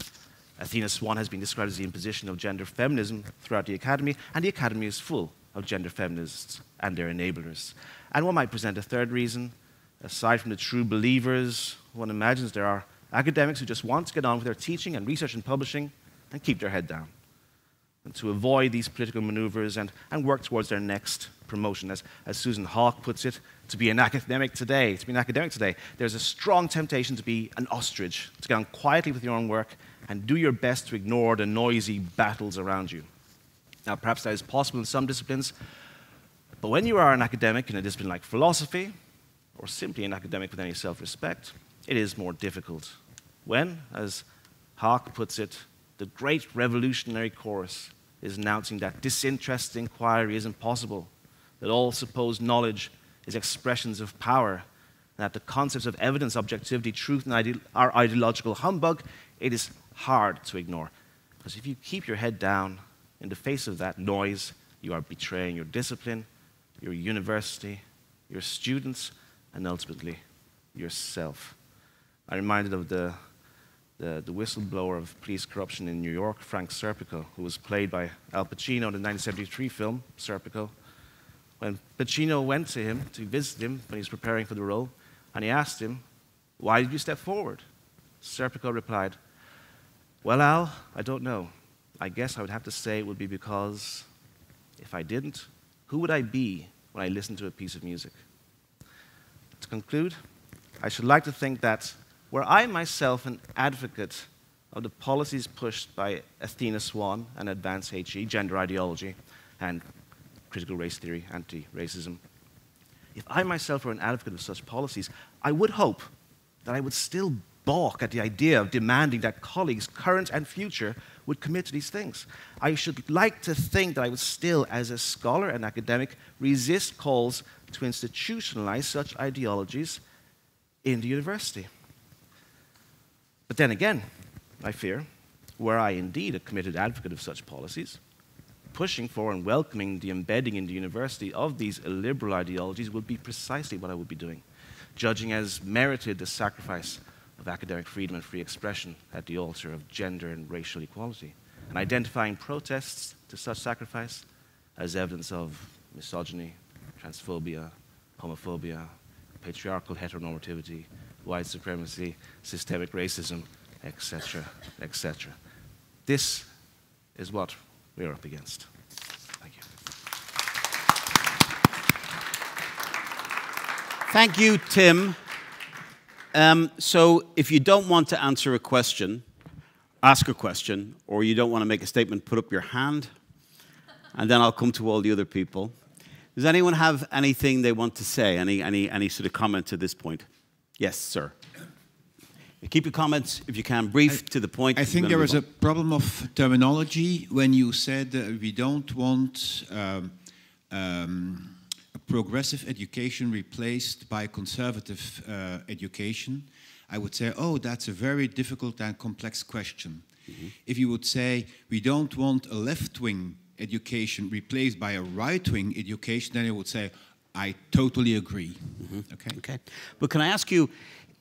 Athena Swan has been described as the imposition of gender feminism throughout the academy, and the academy is full of gender feminists and their enablers. And one might present a third reason. Aside from the true believers, one imagines there are academics who just want to get on with their teaching and research and publishing and keep their head down. And to avoid these political maneuvers and, and work towards their next promotion. As, as Susan Haack puts it, to be an academic today, to be an academic today, there's a strong temptation to be an ostrich, to get on quietly with your own work and do your best to ignore the noisy battles around you. Now, perhaps that is possible in some disciplines, but when you are an academic in a discipline like philosophy, or simply an academic with any self respect, it is more difficult. When, as Haack puts it, the great revolutionary chorus is announcing that disinterested inquiry is impossible, that all supposed knowledge is expressions of power, and that the concepts of evidence, objectivity, truth, and ide are ideological humbug, it is hard to ignore. Because if you keep your head down in the face of that noise, you are betraying your discipline, your university, your students, and ultimately yourself. I'm reminded of the, the, the, whistleblower of police corruption in New York, Frank Serpico, who was played by Al Pacino in the 1973 film Serpico. When Pacino went to him to visit him when he was preparing for the role, and he asked him, Why did you step forward? Serpico replied, well, Al, I don't know. I guess I would have to say it would be because if I didn't, who would I be when I listened to a piece of music? To conclude, I should like to think that were I myself an advocate of the policies pushed by Athena Swan and Advance HE, gender ideology, and critical race theory, anti racism, if I myself were an advocate of such policies, I would hope that I would still balk at the idea of demanding that colleagues, current and future, would commit to these things. I should like to think that I would still, as a scholar and academic, resist calls to institutionalize such ideologies in the university. But then again, I fear, were I indeed a committed advocate of such policies, pushing for and welcoming the embedding in the university of these illiberal ideologies would be precisely what I would be doing, judging as merited the sacrifice of academic freedom and free expression at the altar of gender and racial equality, and identifying protests to such sacrifice as evidence of misogyny, transphobia, homophobia, patriarchal heteronormativity, white supremacy, systemic racism, etc., etc. This is what we're up against. Thank you. Thank you, Tim. Um, so if you don't want to answer a question, ask a question, or you don't want to make a statement, put up your hand, and then I'll come to all the other people. Does anyone have anything they want to say? Any, any, any sort of comment at this point? Yes, sir. Keep your comments, if you can, brief I, to the point. I think there was a problem of terminology when you said uh, we don't want um, um, progressive education replaced by conservative uh, education, I would say, oh, that's a very difficult and complex question. If you would say, we don't want a left wing education replaced by a right wing education, then I would say, I totally agree. Okay. Okay. But can I ask you,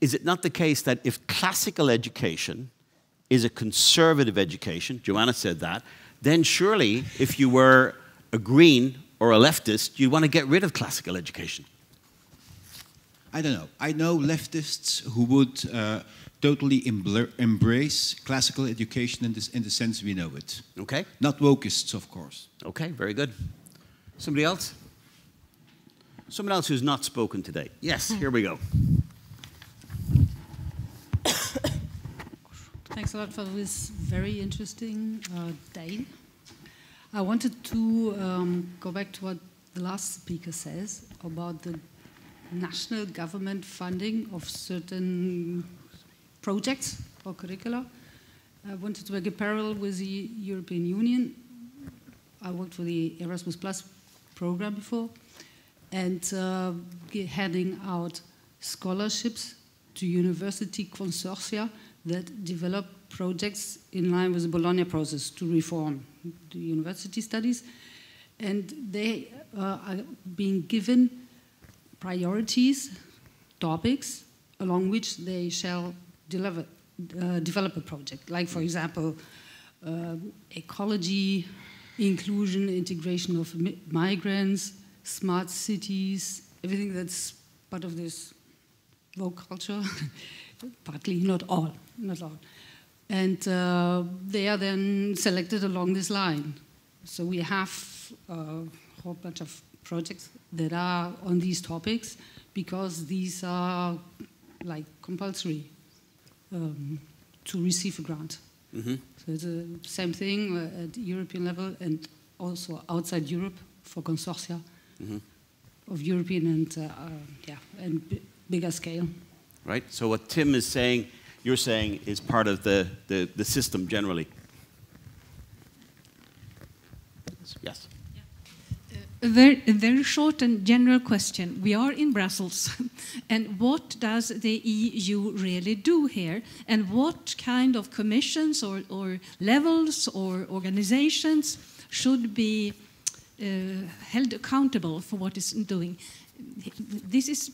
is it not the case that if classical education is a conservative education, Joanna said that, then surely if you were a green or a leftist, you'd want to get rid of classical education? I don't know. I know leftists who would uh, totally embrace classical education in, this, in the sense we know it. Okay. Not wokeists, of course. Okay, very good. Somebody else? Someone else who's not spoken today. Yes, here we go. Thanks a lot for this very interesting uh, day. I wanted to um, go back to what the last speaker says about the national government funding of certain projects or curricula. I wanted to make a parallel with the European Union. I worked for the Erasmus Plus program before and uh, handing out scholarships to university consortia that develop projects in line with the Bologna process to reform the university studies. And they uh, are being given priorities, topics, along which they shall deliver, uh, develop a project. Like, for example, uh, ecology, inclusion, integration of mi- migrants, smart cities, everything that's part of this woke culture. Partly, not all, not all. And uh, they are then selected along this line. So we have a whole bunch of projects that are on these topics because these are like compulsory um, to receive a grant. Mm-hmm. So it's the same thing uh, at European level and also outside Europe for consortia of European and uh, uh, yeah and b- bigger scale. Right? So what Tim is saying, you're saying, is part of the, the, the system generally. Yes. A very, a very short and general question. We are in Brussels, and what does the EU really do here? And what kind of commissions or, or levels or organizations should be uh, held accountable for what is doing? This is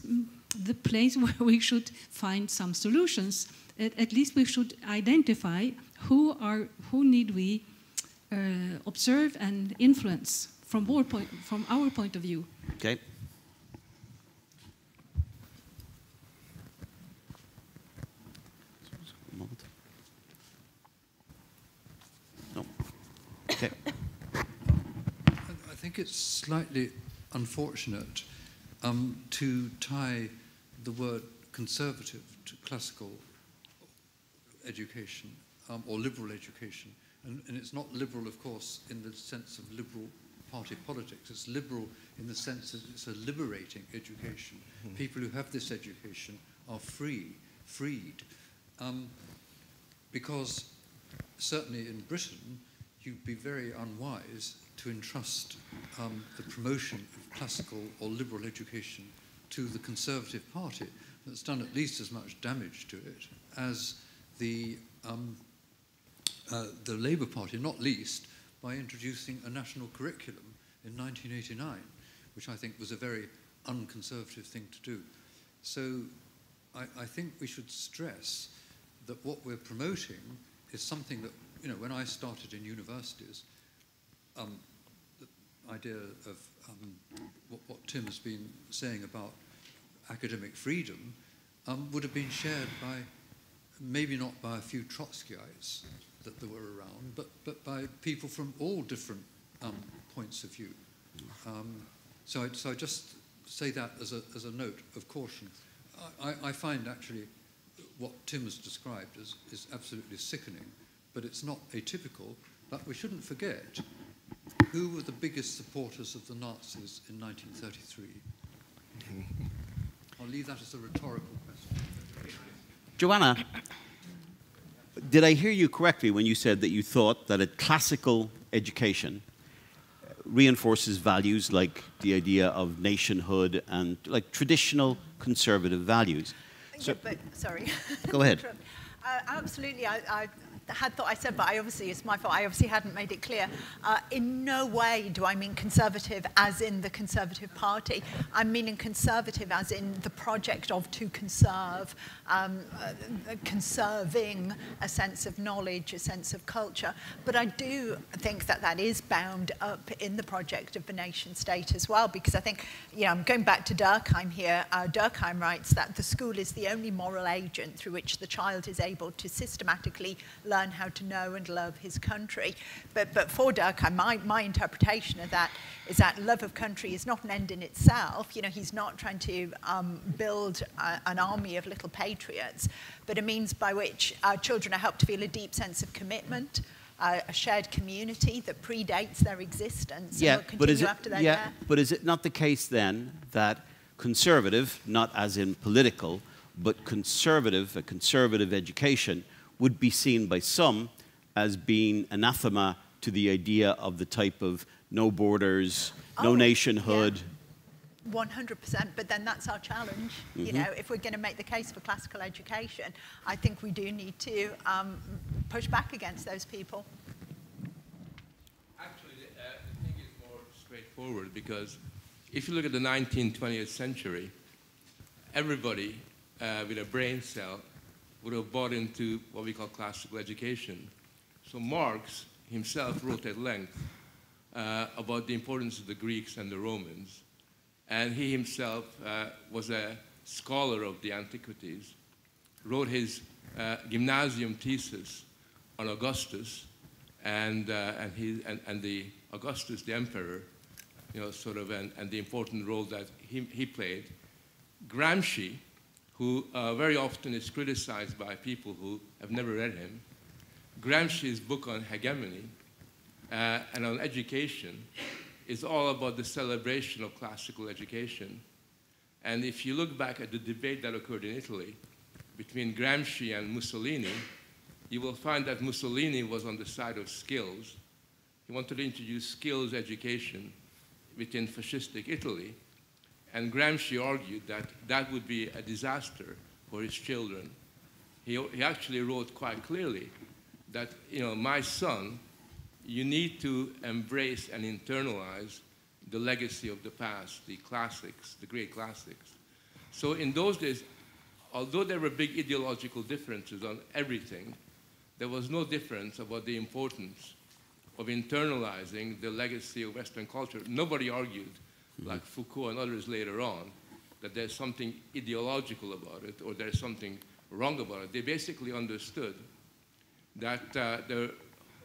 the place where we should find some solutions. At, at least we should identify who are who need we uh, observe and influence from our point from our point of view. Okay. No. Okay. I I think it's slightly unfortunate um, to tie the word conservative to classical education um, or liberal education. And, and it's not liberal, of course, in the sense of liberal party politics. It's liberal in the sense that it's a liberating education. People who have this education are free, freed. Um, because certainly in Britain, you'd be very unwise to entrust um, the promotion of classical or liberal education to the Conservative Party that's done at least as much damage to it as the, um, uh, the Labour Party, not least by introducing a national curriculum in 1989, which I think was a very unconservative thing to do. So I, I think we should stress that what we're promoting is something that, you know, when I started in universities, um, the idea of um, what, what Tim has been saying about academic freedom um, would have been shared by, maybe not by a few Trotskyites that there were around, but, but by people from all different um, points of view. Um, so, I, so I just say that as a, as a note of caution. I, I- find actually what Tim has described is, is absolutely sickening, but it's not atypical. But we shouldn't forget who were the biggest supporters of the Nazis in 1933. I'll leave that as a rhetorical question. Joanna, did I hear you correctly when you said that you thought that a classical education reinforces values like the idea of nationhood and like traditional conservative values? So- Yeah, but, sorry. Go ahead. Uh, absolutely. I, I, had thought I said, but I obviously, it's my fault, I obviously hadn't made it clear. Uh, in no way do I mean conservative as in the Conservative Party. I'm meaning conservative as in the project of to conserve, um, uh, conserving a sense of knowledge, a sense of culture. But I do think that that is bound up in the project of the nation state as well, because I think, you know, I'm going back to Durkheim here. Uh, Durkheim writes that the school is the only moral agent through which the child is able to systematically learn how to know and love his country. But, but for Durkheim, my, my interpretation of that is that love of country is not an end in itself. You know, he's not trying to um, build a, an army of little patriots, but a means by which our children are helped to feel a deep sense of commitment, uh, a shared community that predates their existence yeah, and will continue but is it, after their yeah, death. But is it not the case then that conservative, not as in political, but conservative, a conservative education, would be seen by some as being anathema to the idea of the type of no borders, no Oh, nationhood. 100%, but then that's our challenge. You Mm-hmm. know, if we're going to make the case for classical education, I think we do need to um, push back against those people. Actually, the, uh, the thing is more straightforward because if you look at the 19th, 20th century, everybody uh, with a brain cell would have bought into what we call classical education. So Marx himself wrote at length uh, about the importance of the Greeks and the Romans. And he himself uh, was a scholar of the antiquities, wrote his uh, gymnasium thesis on Augustus and, uh, and, he, and, and the Augustus, the emperor, you know, sort of, and, and the important role that he, he played. Gramsci, who uh, very often is criticized by people who have never read him, Gramsci's book on hegemony uh, and on education is all about the celebration of classical education. And if you look back at the debate that occurred in Italy between Gramsci and Mussolini, you will find that Mussolini was on the side of skills. He wanted to introduce skills education within fascistic Italy. And Gramsci argued that that would be a disaster for his children. He, he actually wrote quite clearly that, you know, my son, you need to embrace and internalize the legacy of the past, the classics, the great classics. So in those days, although there were big ideological differences on everything, there was no difference about the importance of internalizing the legacy of Western culture. Nobody argued, like Foucault and others later on, that there's something ideological about it or there's something wrong about it. They basically understood that uh, the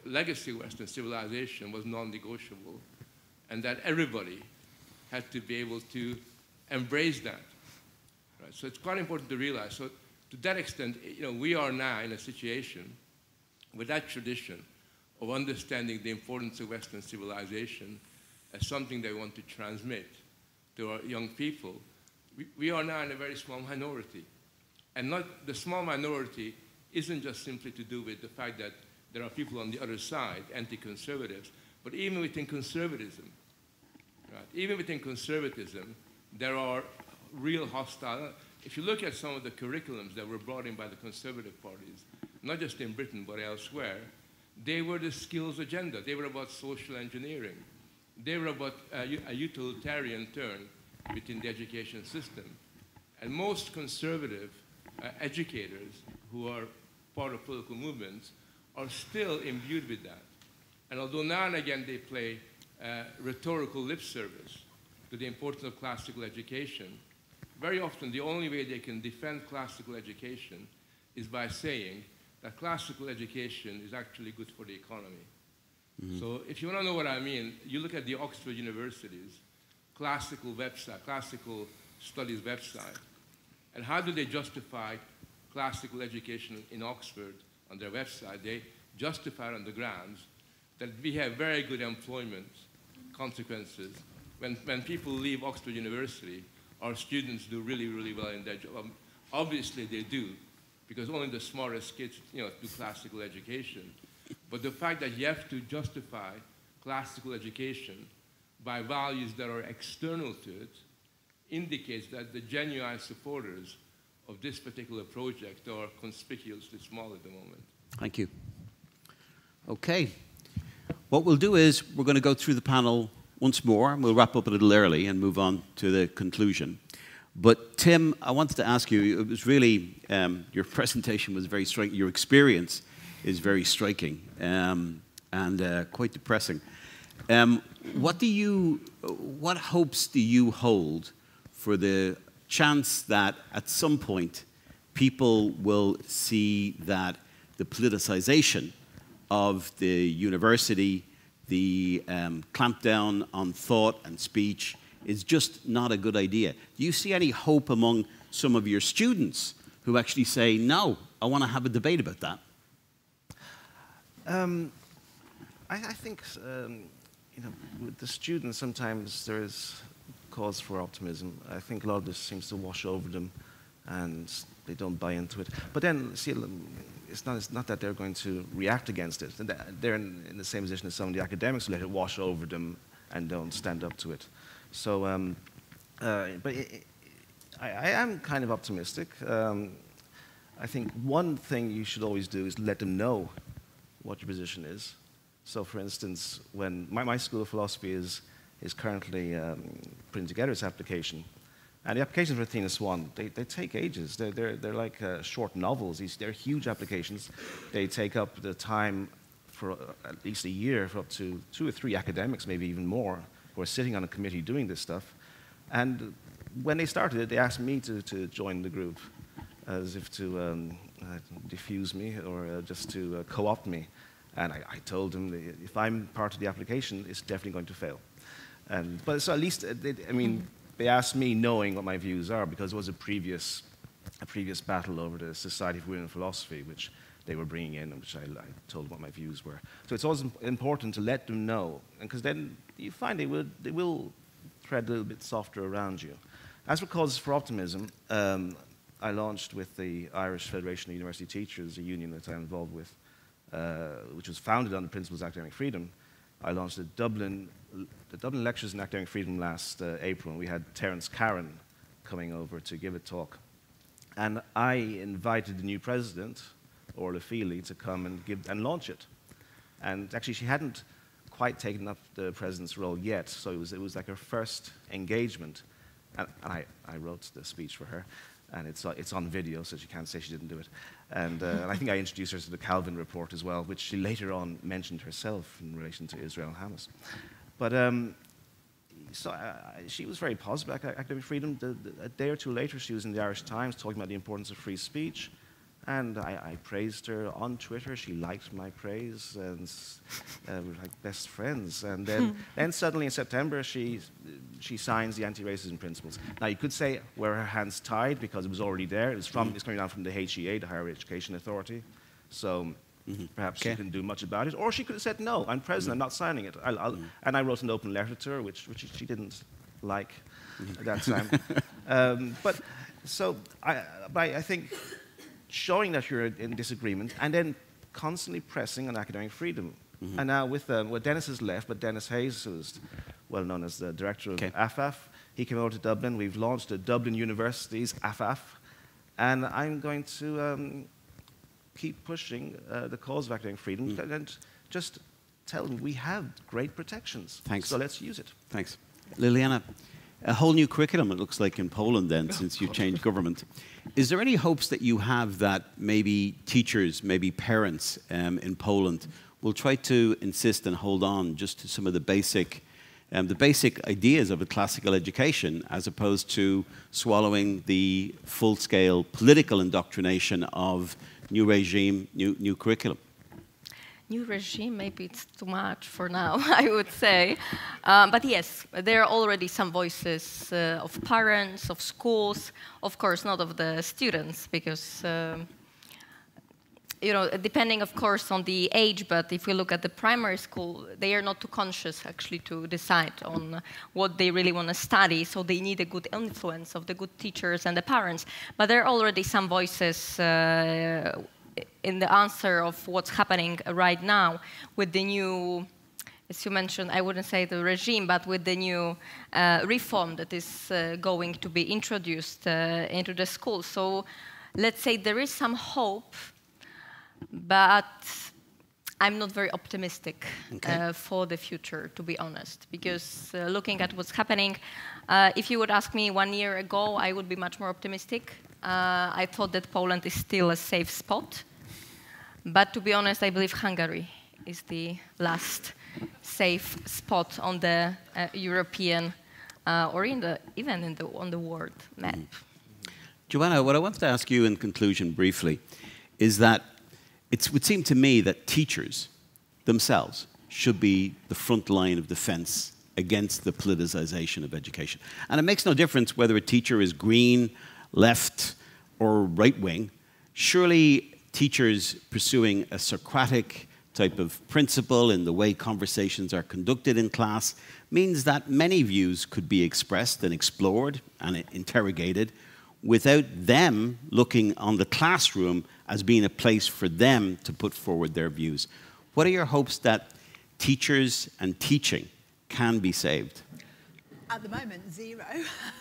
legacy of Western civilization was non-negotiable and that everybody had to be able to embrace that. Right? So it's quite important to realize. So to that extent, you know, we are now in a situation with that tradition of understanding the importance of Western civilization as something they want to transmit to our young people. We, we are now in a very small minority. And not, the small minority isn't just simply to do with the fact that there are people on the other side, anti-conservatives, but even within conservatism, right? Even within conservatism, there are real hostile. If you look at some of the curriculums that were brought in by the conservative parties, not just in Britain but elsewhere, they were the skills agenda. They were about social engineering. They were about a, a utilitarian turn within the education system. And most conservative uh, educators who are part of political movements are still imbued with that. And although now and again they play uh, rhetorical lip service to the importance of classical education, very often the only way they can defend classical education is by saying that classical education is actually good for the economy. Mm-hmm. So if you want to know what I mean, you look at the Oxford University's classical website, classical studies website, and how do they justify classical education in Oxford on their website? They justify on the grounds that we have very good employment consequences. When, when people leave Oxford University, our students do really, really well in their job. Um, obviously, they do, because only the smartest kids you know, do classical education. But the fact that you have to justify classical education by values that are external to it indicates that the genuine supporters of this particular project are conspicuously small at the moment. Thank you. Okay. What we'll do is we're going to go through the panel once more, and we'll wrap up a little early and move on to the conclusion. But Tim, I wanted to ask you, it was really, um, your presentation was very strong, your experience is very striking um, and uh, quite depressing. Um, what do you, what hopes do you hold for the chance that at some point people will see that the politicization of the university, the um, clampdown on thought and speech is just not a good idea. Do you see any hope among some of your students who actually say, no, I want to have a debate about that? Um, I, I, think, um, you know, with the students, sometimes there is cause for optimism. I think a lot of this seems to wash over them and they don't buy into it. But then, see, it's not, it's not that they're going to react against it. They're in, in, the same position as some of the academics who let it wash over them and don't stand up to it. So, um, uh, but it, I, I, am kind of optimistic. Um, I think one thing you should always do is let them know what your position is. So, for instance, when my, my School of Philosophy is, is currently um, putting together its application, and the applications for Athena Swan, they, they take ages. They're, they're, they're like uh, short novels. These, they're huge applications. They take up the time for uh, at least a year for up to two or three academics, maybe even more, who are sitting on a committee doing this stuff. And when they started it, they asked me to, to join the group as if to um, diffuse me or uh, just to uh, co-opt me. And I, I, told them if I'm part of the application, it's definitely going to fail. And, but so at least, uh, they, I mean, they asked me knowing what my views are because it was a previous, a previous battle over the Society for Women in Philosophy, which they were bringing in, and which I, I told what my views were. So it's always important to let them know, because then you find they will, they will tread a little bit softer around you. As for causes for optimism, um, I launched with the Irish Federation of University Teachers, a union that I'm involved with, uh, which was founded on the principles of academic freedom. I launched the Dublin, the Dublin Lectures in Academic Freedom last uh, April, and we had Terence Caron coming over to give a talk. And I invited the new president, Orla Feely, to come and, give, and launch it. And actually, she hadn't quite taken up the president's role yet, so it was, it was like her first engagement. And, and I, I wrote the speech for her and it's, uh, it's on video, so she can't say she didn't do it. And, uh, and, I think I introduced her to the Kalven report as well, which she later on mentioned herself in relation to Israel and Hamas. But um, so uh, she was very positive about academic freedom. The, the, a day or two later, she was in the Irish Times talking about the importance of free speech. And I, I, praised her on Twitter. She liked my praise, and uh, we're like best friends. And then, then suddenly in September, she, she signs the anti-racism principles. Now you could say were her hands tied because it was already there. It was from, it's coming down from the HEA, the Higher Education Authority. So mm -hmm. perhaps okay. she couldn't do much about it. Or she could have said, no, I'm president, mm -hmm. I'm not signing it. I'll, I'll, mm -hmm. And I wrote an open letter to her, which, which she didn't like at that time. um, but so I, but I think showing that you're in disagreement, and then constantly pressing on academic freedom. Mm -hmm. And now with um, well, Dennis has left, but Dennis Hayes, who's well known as the director of okay. AFAF, he came over to Dublin. We've launched the Dublin University's AFAF, and I'm going to um, keep pushing uh, the cause of academic freedom mm. and just tell them we have great protections. Thanks. So let's use it. Thanks. Liliana, a whole new curriculum, it looks like, in Poland then, since you've changed government. Is there any hopes that you have that maybe teachers, maybe parents um, in Poland will try to insist and hold on just to some of the basic, um, the basic ideas of a classical education as opposed to swallowing the full-scale political indoctrination of new regime, new, new curriculum? New regime, maybe it's too much for now, I would say. Um, but yes, there are already some voices uh, of parents, of schools, of course, not of the students, because, um, you know, depending, of course, on the age, but if we look at the primary school, they are not too conscious, actually, to decide on what they really want to study, so they need a good influence of the good teachers and the parents. But there are already some voices uh, in the answer of what's happening right now with the new as you mentioned, I wouldn't say the regime, but with the new uh, reform that is uh, going to be introduced uh, into the schools. So let's say there is some hope, but I'm not very optimistic Okay. uh, for the future, to be honest, because uh, looking at what's happening, uh, if you would ask me one year ago, I would be much more optimistic. Uh, I thought that Poland is still a safe spot. But to be honest, I believe Hungary is the last safe spot on the uh, European uh, or in the, even in the, on the world map. Joanna, what I wanted to ask you in conclusion briefly is that it would seem to me that teachers themselves should be the front line of defense against the politicization of education. And it makes no difference whether a teacher is green, left, or right wing. Surely teachers pursuing a Socratic type of principle in the way conversations are conducted in class means that many views could be expressed and explored and interrogated without them looking on the classroom as being a place for them to put forward their views. What are your hopes that teachers and teaching can be saved? At the moment, zero.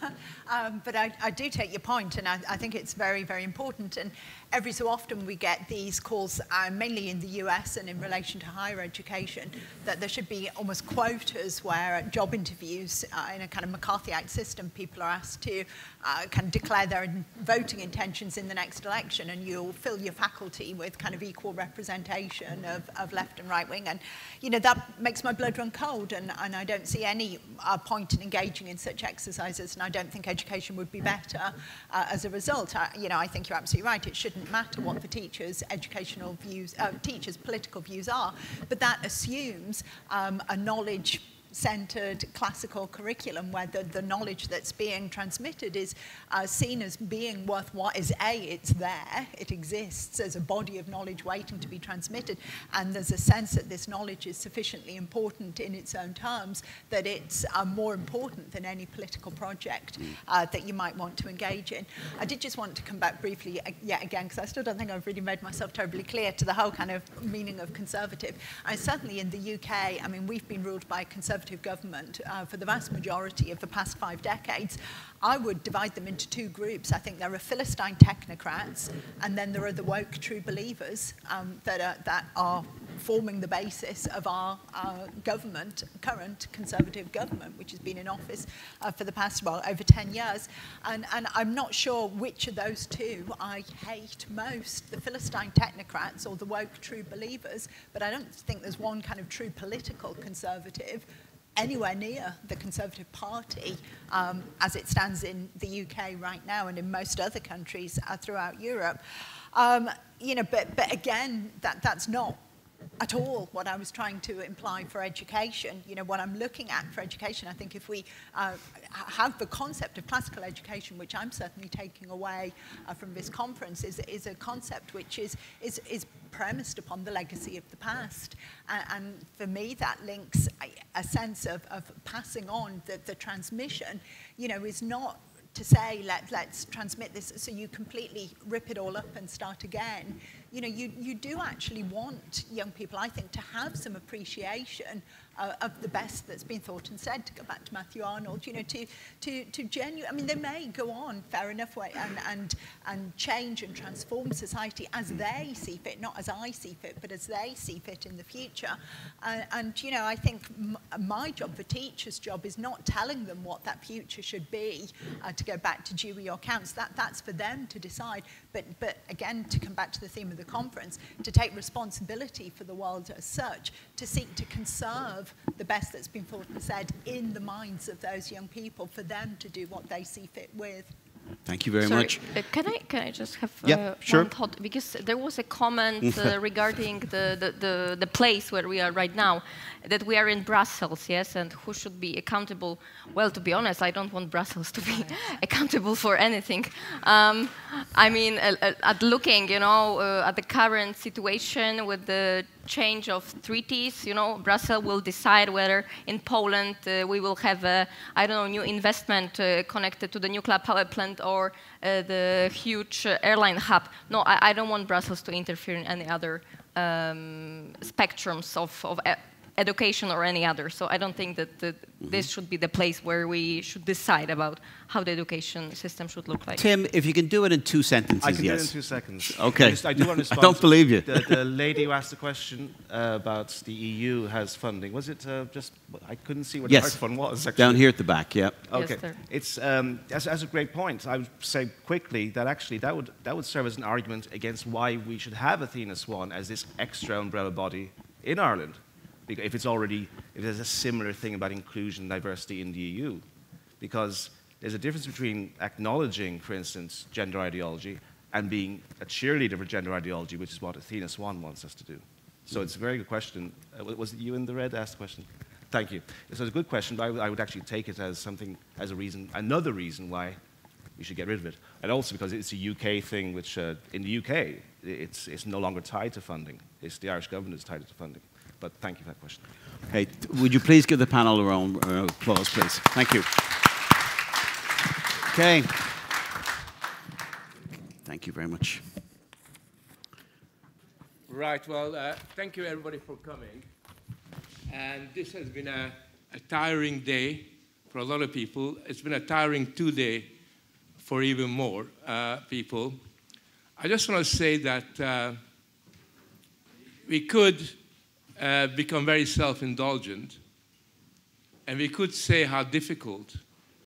um, but I, I, do take your point, and I, I, think it's very, very important. And every so often we get these calls, uh, mainly in the US and in relation to higher education, that there should be almost quotas where at job interviews uh, in a kind of McCarthyite system, people are asked to uh, kind of declare their voting intentions in the next election, and you'll fill your faculty with kind of equal representation of, of left and right wing. And, you know, that makes my blood run cold, and, and I don't see any uh, point in engaging in such exercises, and I don't think education would be better uh, as a result. I, you know, I think you're absolutely right. It shouldn't matter what the teachers' educational views, uh, teachers' political views are, but that assumes um, a knowledge centered classical curriculum where the, the knowledge that's being transmitted is uh, seen as being worth what is A, it's there, it exists as a body of knowledge waiting to be transmitted, and there's a sense that this knowledge is sufficiently important in its own terms that it's uh, more important than any political project uh, that you might want to engage in. I did just want to come back briefly uh, yet again, because I still don't think I've really made myself terribly clear to the whole kind of meaning of conservative. And certainly in the UK, I mean, we've been ruled by a conservative Conservative government uh, for the vast majority of the past five decades, I would divide them into two groups. I think there are Philistine technocrats, and then there are the woke true believers um, that, are, that are forming the basis of our government, current Conservative government, which has been in office uh, for the past, well, over 10 years. And, and I'm not sure which of those two I hate most, the Philistine technocrats or the woke true believers, but I don't think there's one kind of true political conservative anywhere near the Conservative Party um, as it stands in the UK right now and in most other countries uh, throughout Europe. Um, you know, but, but again, that, that's not at all what I was trying to imply for education. You know, what I'm looking at for education, I think if we uh, have the concept of classical education, which I'm certainly taking away uh, from this conference, is, is a concept which is, is, is premised upon the legacy of the past. And, and for me, that links a, a sense of, of passing on the, the transmission, you know, is not to say, let, let's transmit this so you completely rip it all up and start again. You know, you, you do actually want young people, I think, to have some appreciation uh, of the best that's been thought and said, to go back to Matthew Arnold, you know, to, to, to genuine, I mean, they may go on, fair enough, way, and, and, and change and transform society as they see fit, not as I see fit, but as they see fit in the future. Uh, and, you know, I think my job, the teacher's job, is not telling them what that future should be, uh, to go back to Dewey or Counts, that, that's for them to decide. But, but again, to come back to the theme of the conference, to take responsibility for the world as such, to seek to conserve the best that's been thought and said in the minds of those young people for them to do what they see fit with. Thank you very Sorry, much. Uh, can I can I just have yeah, uh, sure. one thought because there was a comment uh, regarding the, the, the, the, place where we are right now, that we are in Brussels, yes, and who should be accountable? Well, to be honest, I don't want Brussels to be accountable for anything. Um, I mean, uh, at looking, you know, uh, at the current situation with the change of treaties, you know, Brussels will decide whether in Poland uh, we will have a, I don't know, new investment uh, connected to the nuclear power plant or uh, the huge uh, airline hub. No, I, I, don't want Brussels to interfere in any other um, spectrums of, of education or any other. So I don't think that the, this should be the place where we should decide about how the education system should look like. Tim, if you can do it in two sentences, I can do it in two seconds. Okay. I, just- I do want to I respond. don't believe you. The, the lady who asked the question uh, about the EU has funding. Was it uh, just? I couldn't see what the Yes. microphone was. Actually. Down here at the back, yeah. Okay, there. it's um, that's, that's a great point. I would say quickly that actually that would that would serve as an argument against why we should have Athena Swan as this extra umbrella body in Ireland, because if it's already if there's a similar thing about inclusion and diversity in the EU, because there's a difference between acknowledging, for instance, gender ideology and being a cheerleader for gender ideology, which is what Athena Swan wants us to do. So it's a very good question. Uh, was it you in the red asked the question? Thank you. So it's a good question, but I would- actually take it as something, as a reason, another reason why we should get rid of it. And also because it's a UK thing, which uh, in the UK, it's, it's no longer tied to funding. It's the Irish government is tied to funding. But thank you for that question. Hey, would you please give the panel a round of applause, please? Thank you. Okay. Thank you very much. Right, well, uh, thank you everybody for coming. And this has been a, a tiring day for a lot of people. It's been a tiring two day for even more uh, people. I just want to say that uh, we could uh, become very self indulgent and we could say how difficult